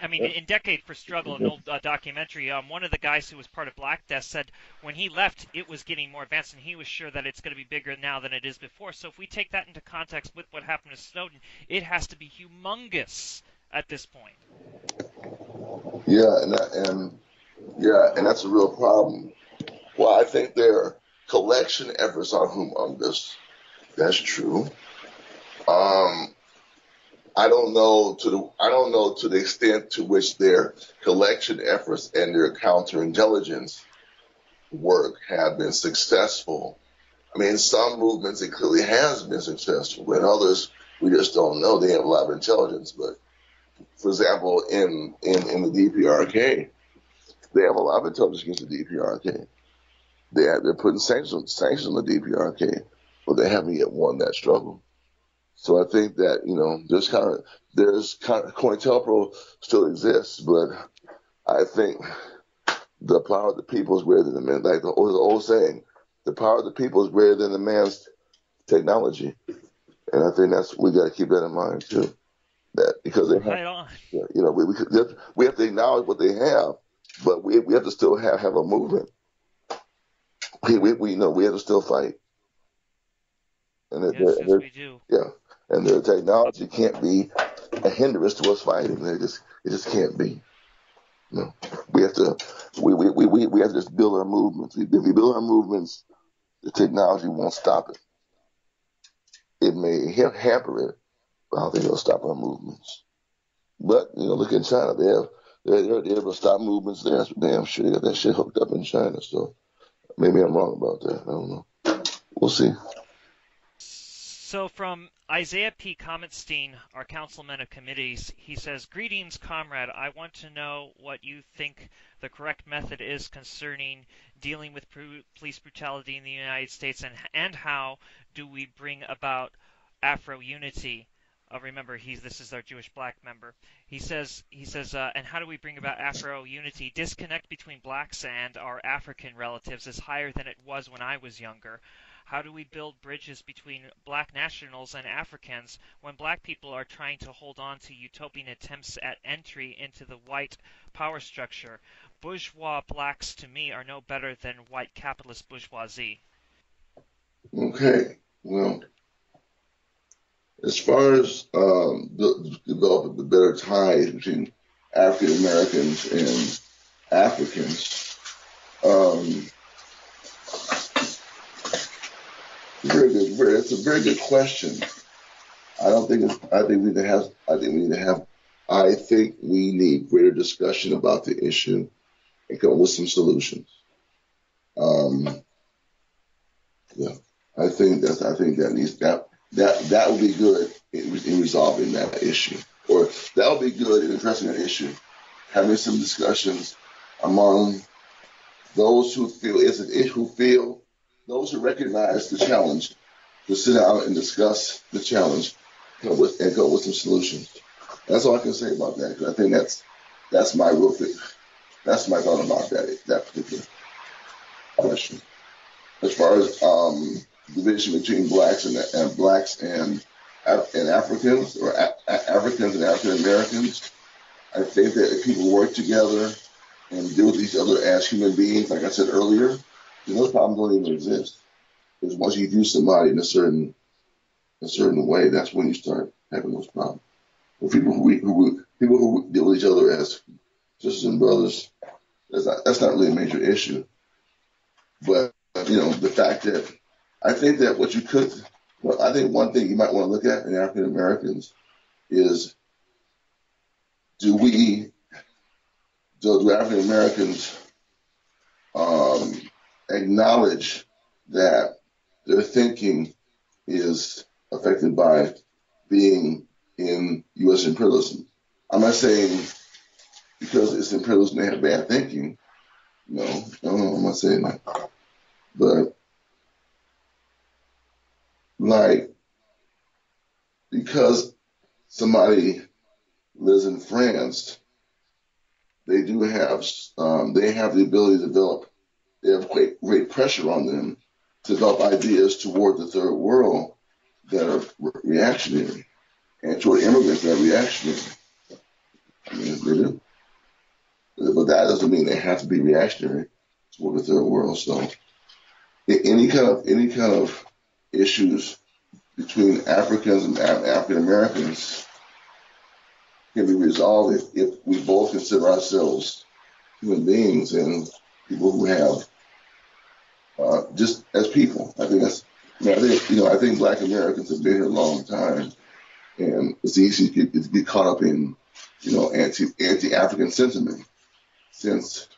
I mean, in Decade for Struggle, an old uh, documentary, um, one of the guys who was part of Black Death said when he left, it was getting more advanced, and he was sure that it's going to be bigger now than it is before. So if we take that into context with what happened to Snowden, it has to be humongous at this point. Yeah, and and yeah, and that's a real problem. Well, I think their collection efforts are humongous. That's true. Um, I don't know to the I don't know to the extent to which their collection efforts and their counterintelligence work have been successful. I mean, some movements it clearly has been successful, and others we just don't know. They have a lot of intelligence, but for example, in in, in the DPRK, they have a lot of intelligence against the DPRK. They have, they're putting sanctions sanctions on the DPRK, but they haven't yet won that struggle. So I think that you know there's kind of there's kind of COINTELPRO still exists, but I think the power of the people is greater than the man. Like the, the old saying, the power of the people is greater than the man's technology, and I think that's we got to keep that in mind too. That because they right on. you know we we, we have to acknowledge what they have, but we we have to still have have a movement. We [laughs] we, we you know we have to still fight. And yes, yes, we do. Yeah, and their technology can't be a hindrance to us fighting. They just it just can't be. No, we have to we, we, we, we have to just build our movements. If we build our movements, the technology won't stop it. it may hamper it, but I don't think it'll stop our movements. But you know, look at China; they have they're, they're able to stop movements there. Damn sure they got that shit hooked up in China. So maybe I'm wrong about that. I don't know. We'll see. So from Isaiah P. Kometstein, our councilman of committees, he says, Greetings, comrade. I want to know what you think the correct method is concerning dealing with police brutality in the United States and, and how do we bring about Afro unity. Uh, remember, he's this is our Jewish black member. He says he says, uh, and how do we bring about Afro unity? Disconnect between blacks and our African relatives is higher than it was when I was younger. How do we build bridges between black nationals and Africans when black people are trying to hold on to utopian attempts at entry into the white power structure? Bourgeois blacks, to me, are no better than white capitalist bourgeoisie. Okay, well, as far as um, the, developing the better ties between African Americans and Africans, um, Very good. Very, that's a very good question. I don't think it's, I think we need to have. I think we need to have. I think we need greater discussion about the issue and come up with some solutions. Um, yeah, I think that I think that needs that that that would be good in, in resolving that issue, or that would be good in addressing that issue. Having some discussions among those who feel it's an issue, who feel those who recognize the challenge to sit down and discuss the challenge come with, and come with some solutions. That's all I can say about that. Cause I think that's that's my real thing. That's my thought about that that particular question. As far as um, division between blacks and, and blacks and and Africans or a- Africans and African Americans, I think that if people work together and deal with each other as human beings, like I said earlier, those problems don't even exist. Because once you view somebody in a certain a certain way, that's when you start having those problems. For people who, who people who deal with each other as sisters and brothers, that's not that's not really a major issue. But you know, the fact that I think that what you could, well, I think one thing you might want to look at in African Americans is do we do, do African Americans um, acknowledge that their thinking is affected by being in U.S. imperialism. I'm not saying because it's imperialism they have bad thinking. No, no, no, I'm not saying that. But like because somebody lives in France, they do have um, they have the ability to develop they have great, great pressure on them to develop ideas toward the third world that are reactionary and toward immigrants that are reactionary. I mean, they do. But that doesn't mean they have to be reactionary toward the third world. So any kind of any kind of issues between Africans and African Americans can be resolved if, if we both consider ourselves human beings and people who have uh, just as people. I think that's, I, mean, I think, you know, I think black Americans have been here a long time and it's easy to get, to get caught up in, you know, anti, anti-African sentiment since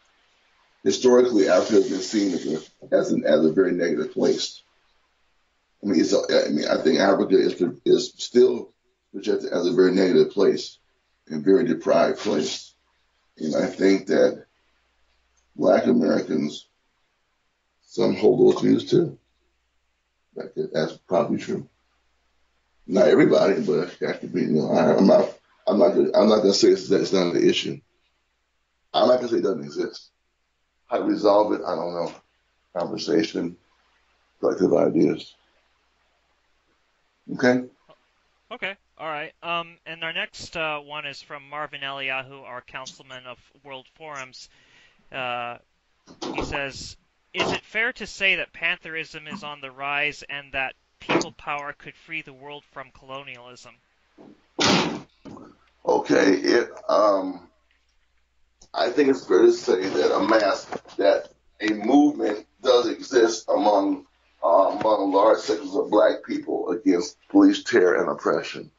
historically Africa has been seen as a, as, an, as a very negative place. I mean, it's mean, I think Africa is, is still projected as a very negative place and very deprived place. And I think that black Americans some hold those views too. That's probably true. Not everybody, but that could be. You know, I, am not. I'm not. Gonna, I'm not going to say that it's not an issue. I'm not to say it doesn't exist. How to resolve it, I don't know. Conversation, collective ideas. Okay. Okay. All right. Um, and our next uh, one is from Marvin Eliyahu, our councilman of World Forums. Uh, he says, is it fair to say that pantherism is on the rise and that people power could free the world from colonialism? Okay, it, um, I think it's fair to say that a mass, that a movement does exist among uh, among large sections of black people against police terror and oppression.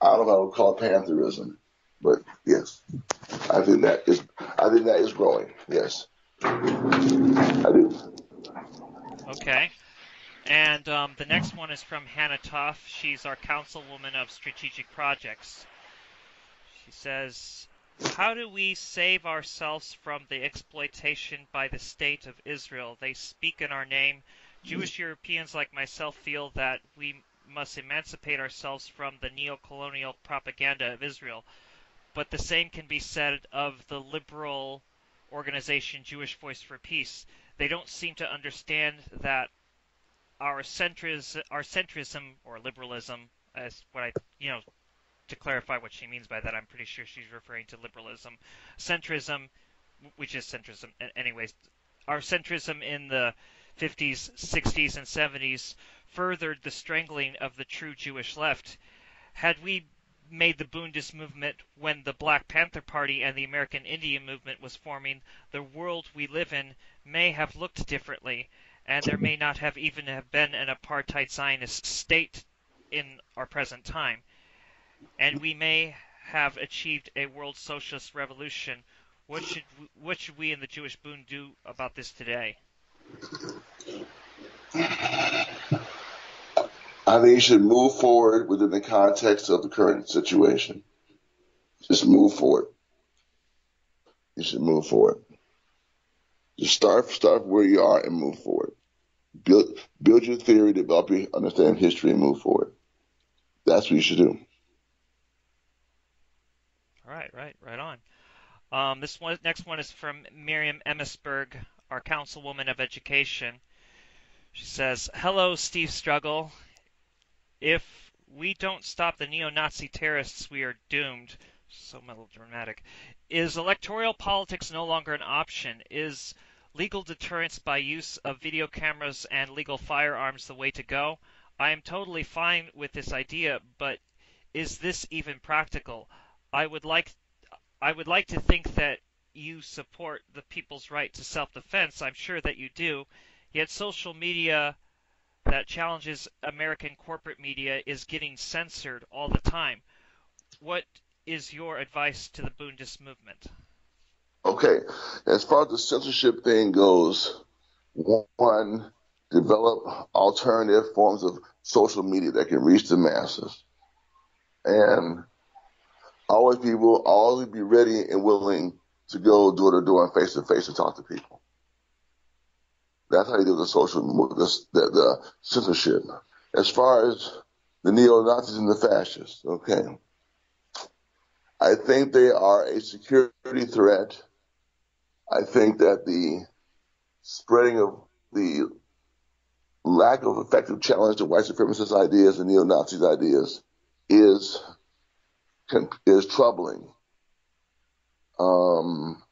I don't know if I would call it pantherism, but yes, I think that is I think that is growing. Yes, I do. Okay. And um, the next one is from Hannah Toff. She's our councilwoman of strategic projects. She says, How do we save ourselves from the exploitation by the state of Israel? They speak in our name. Jewish Europeans like myself feel that we must emancipate ourselves from the neo-colonial propaganda of Israel. But the same can be said of the liberal organization Jewish Voice for Peace. They don't seem to understand that our centris, our centrism or liberalism, as what I, you know, to clarify what she means by that, I'm pretty sure she's referring to liberalism. Centrism, which is centrism, anyways, our centrism in the 50s, 60s, and 70s furthered the strangling of the true Jewish left. Had we made the Bundist movement when the Black Panther Party and the American Indian movement was forming, the world we live in may have looked differently and there may not have even have been an apartheid Zionist state in our present time, and we may have achieved a world socialist revolution. What should what should we in the Jewish Bund do about this today? I think you should move forward within the context of the current situation. Just move forward. You should move forward. Just start start where you are and move forward. Build build your theory, develop your understand history, and move forward. That's what you should do. All right, right, right on. Um, this one, next one is from Miriam Emmisberg, our Councilwoman of Education. She says, "Hello, Steve Struggle. If we don't stop the neo-Nazi terrorists, we are doomed." So melodramatic. Is electoral politics no longer an option? Is legal deterrence by use of video cameras and legal firearms the way to go? I am totally fine with this idea, but is this even practical? I would like I would like to think that you support the people's right to self-defense. I'm sure that you do. Yet social media that challenges American corporate media is getting censored all the time. What is your advice to the Bundist movement? Okay, as far as the censorship thing goes, one, develop alternative forms of social media that can reach the masses. And always will always be ready and willing to go door to door and face to face and talk to people. That's how you do the social the, the, the censorship. As far as the neo Nazis and the fascists, okay, I think they are a security threat I think that the spreading of the lack of effective challenge to white supremacist ideas and neo-Nazis ideas is is troubling. Um,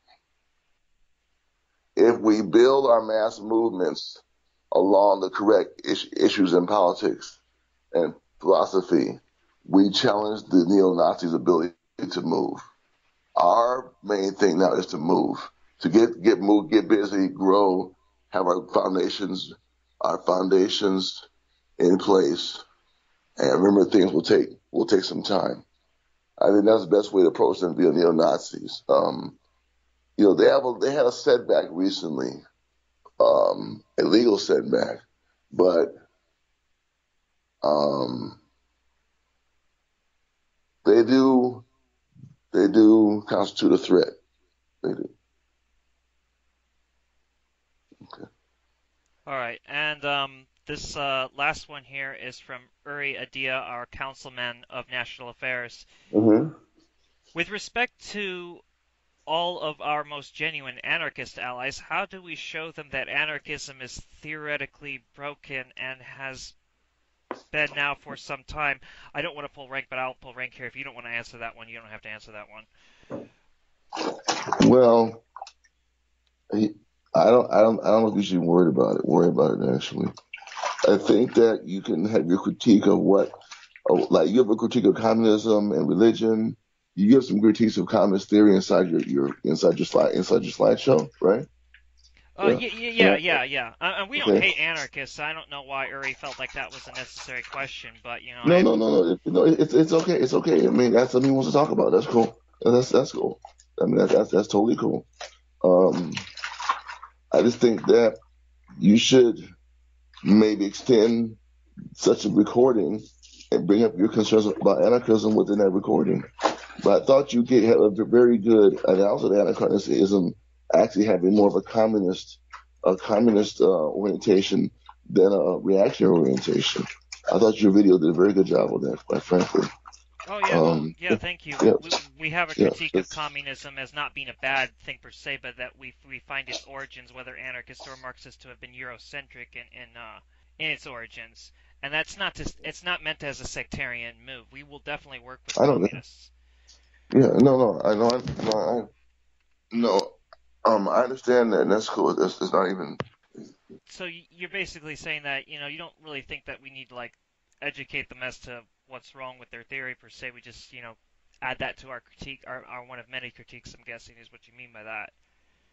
if we build our mass movements along the correct is- issues in politics and philosophy, we challenge the neo-Nazis' ability to move. Our main thing now is to move to get get moved, get busy, grow, have our foundations, our foundations in place, and remember things will take will take some time. I think that's the best way to approach them via neo Nazis. Um, you know, they have a, they had a setback recently, um, a legal setback, but um, they do they do constitute a threat. They do. Okay. All right, and um, this uh, last one here is from Uri Adia, our councilman of national affairs. Mm-hmm. With respect to all of our most genuine anarchist allies, how do we show them that anarchism is theoretically broken and has been now for some time? I don't want to pull rank, but I'll pull rank here. If you don't want to answer that one, you don't have to answer that one. Well, I don't, I don't, I don't know if you should worry about it. Worry about it actually. I think that you can have your critique of what, like you have a critique of communism and religion. You give some critiques of communist theory inside your, your inside your slide inside your slideshow, right? Oh yeah, yeah, yeah, yeah. yeah. Uh, and we don't okay. hate anarchists. I don't know why Uri felt like that was a necessary question, but you know. No, I... no, no, no. no it's it's okay. It's okay. I mean, that's something he wants to talk about. That's cool. That's that's cool. I mean, that's that's, that's totally cool. Um, I just think that you should maybe extend such a recording and bring up your concerns about anarchism within that recording. But I thought you get have a very good analysis of anarchism actually having more of a communist a communist uh, orientation than a reactionary orientation. I thought your video did a very good job of that, quite frankly. Oh yeah, um, yeah. Thank you. Yeah, we, we, have a critique yeah, of communism as not being a bad thing per se, but that we we find its origins, whether anarchist or Marxist, to have been Eurocentric in in, uh, in its origins, and that's not just it's not meant as a sectarian move. We will definitely work with I don't communists. Know. Yeah, no, no, I know, I, no, I, no, um, I understand that, and that's cool. It's, it's not even. So you're basically saying that you know you don't really think that we need to like educate them as to what's wrong with their theory per se. We just you know add that to our critique, our, our one of many critiques. I'm guessing is what you mean by that.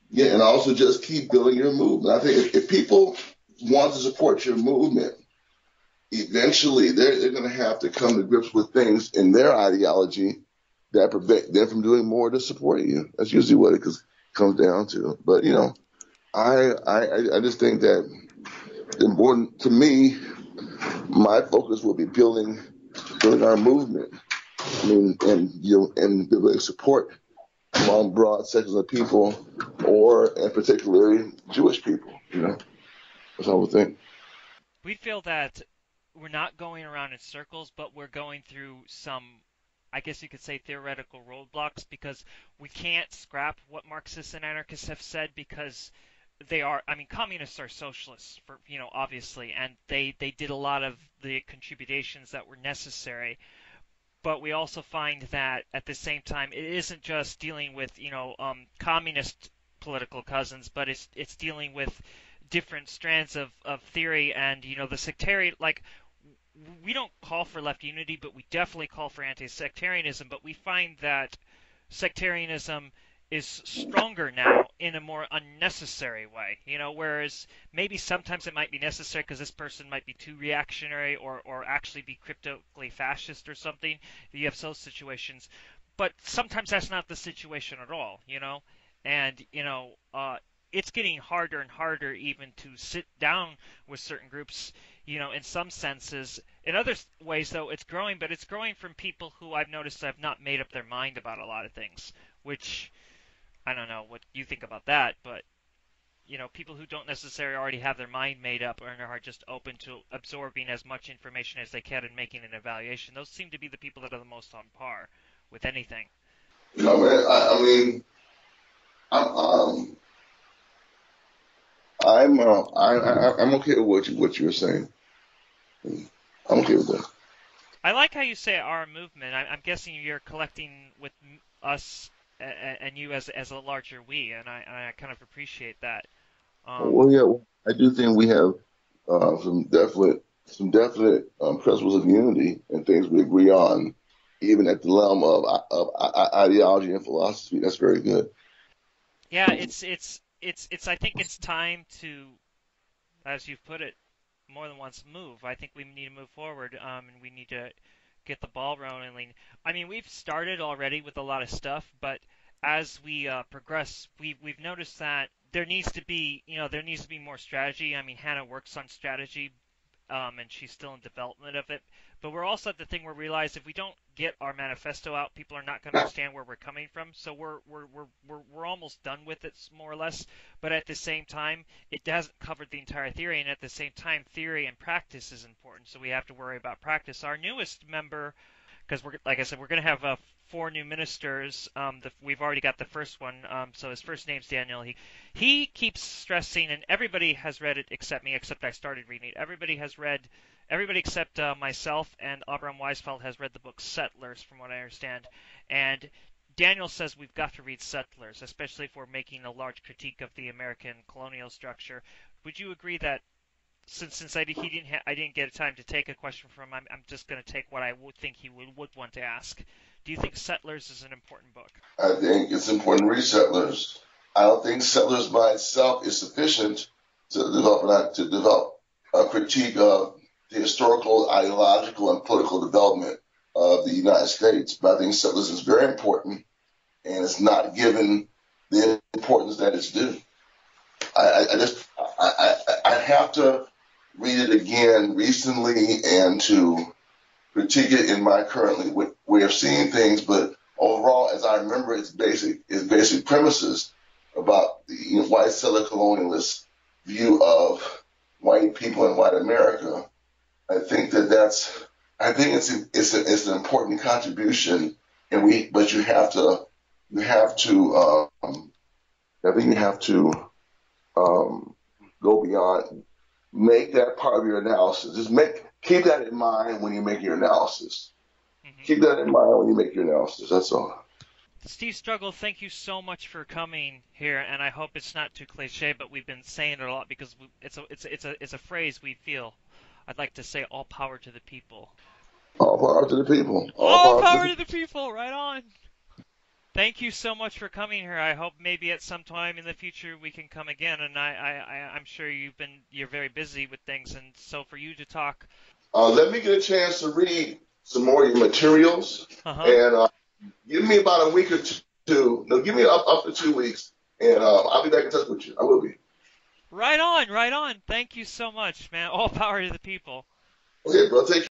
Yeah, and also just keep building your movement. I think if, if people want to support your movement, eventually they're, they're going to have to come to grips with things in their ideology that prevent them from doing more to support you. That's usually what it comes down to. But you know, I I I just think that important to me, my focus will be building building our movement. I mean, and you know, and building support among broad sections of people, or and particularly Jewish people. You know, that's how we think. We feel that we're not going around in circles, but we're going through some I guess you could say theoretical roadblocks because we can't scrap what Marxists and anarchists have said because they are I mean communists are socialists for you know obviously and they they did a lot of the contributions that were necessary but we also find that at the same time it isn't just dealing with you know um, communist political cousins but it's it's dealing with different strands of, of theory and you know the sectarian like we don't call for left unity, but we definitely call for anti-sectarianism. But we find that sectarianism is stronger now in a more unnecessary way. You know, whereas maybe sometimes it might be necessary because this person might be too reactionary or, or actually be cryptically fascist or something. You have those situations. But sometimes that's not the situation at all, you know? And, you know, uh, it's getting harder and harder even to sit down with certain groups you know, in some senses. In other ways, though, it's growing, but it's growing from people who I've noticed have not made up their mind about a lot of things, which I don't know what you think about that, but you know, people who don't necessarily already have their mind made up or and are just open to absorbing as much information as they can and making an evaluation. Those seem to be the people that are the most on par with anything. You know, man, I, I mean, I'm, um, I'm uh, I, I I'm okay with what you what you were saying. I'm okay with that. I like how you say our movement. I, am guessing you're collecting with us and you as as a larger we, and I, I kind of appreciate that. Um, well, yeah, I do think we have uh, some definite some definite um, principles of unity and things we agree on, even at the realm of, of, of ideology and philosophy. That's very good. Yeah, it's it's it's it's I think it's time to, as you've put it, more than once move. I think we need to move forward, um, and we need to get the ball rolling. I mean, we've started already with a lot of stuff, but as we uh, progress, we we've noticed that there needs to be, you know, there needs to be more strategy. I mean, Hannah works on strategy, um, and she's still in development of it. But we're also at the thing where we realize if we don't get our manifesto out, people are not going to understand where we're coming from. So we're we're we're we're we're almost done with it more or less. But at the same time, it hasn't covered the entire theory, and at the same time, theory and practice is important. So we have to worry about practice. Our newest member because we're like I said, we're going to have uh, four new ministers. Um, the, we've already got the first one. Um, so his first name's Daniel. He he keeps stressing, and everybody has read it except me, except I started reading it. Everybody has read everybody except uh, myself and Abraham Weisfeld has read the book Settlers, from what I understand. And Daniel says we've got to read Settlers, especially if we're making a large critique of the American colonial structure. Would you agree that since since I he didn't ha- I didn't get time to take a question from him, I'm, I'm just going to take what I would think he would, would want to ask. Do you think Settlers is an important book? I think it's important to read Settlers. I don't think settlers by itself is sufficient to develop to develop a critique of the historical, ideological, and political development of the United States. But I think settlers is very important, and it's not given the importance that it's due. I, I just I, I, I have to read it again recently and to critique it in my currently way of seeing things, but overall, as I remember its basic its basic premises about the you know, white settler colonialist view of white people in white America, I think that that's I think it's it's a, it's an important contribution, and we but you have to you have to um, I think you have to um, go beyond make that part of your analysis. Just make keep that in mind when you make your analysis. Mm-hmm. Keep that in mind when you make your analysis. That's all. Steve Struggle, thank you so much for coming here, and I hope it's not too cliche, but we've been saying it a lot because it's a it's a, it's a it's a phrase we feel. I'd like to say all power to the people. All power to the people. All, all power, power, to, the... to the people. Right on. Thank you so much for coming here. I hope maybe at some time in the future we can come again. And I, I, I'm sure you've been you're very busy with things, and so for you to talk. Uh, let me get a chance to read some more of your materials, uh-huh. and uh, give me about a week or two. No, give me up up to two weeks, and uh, I'll be back in touch with you. I will be. Right on, right on. Thank you so much, man. All power to the people. Okay, bro. Take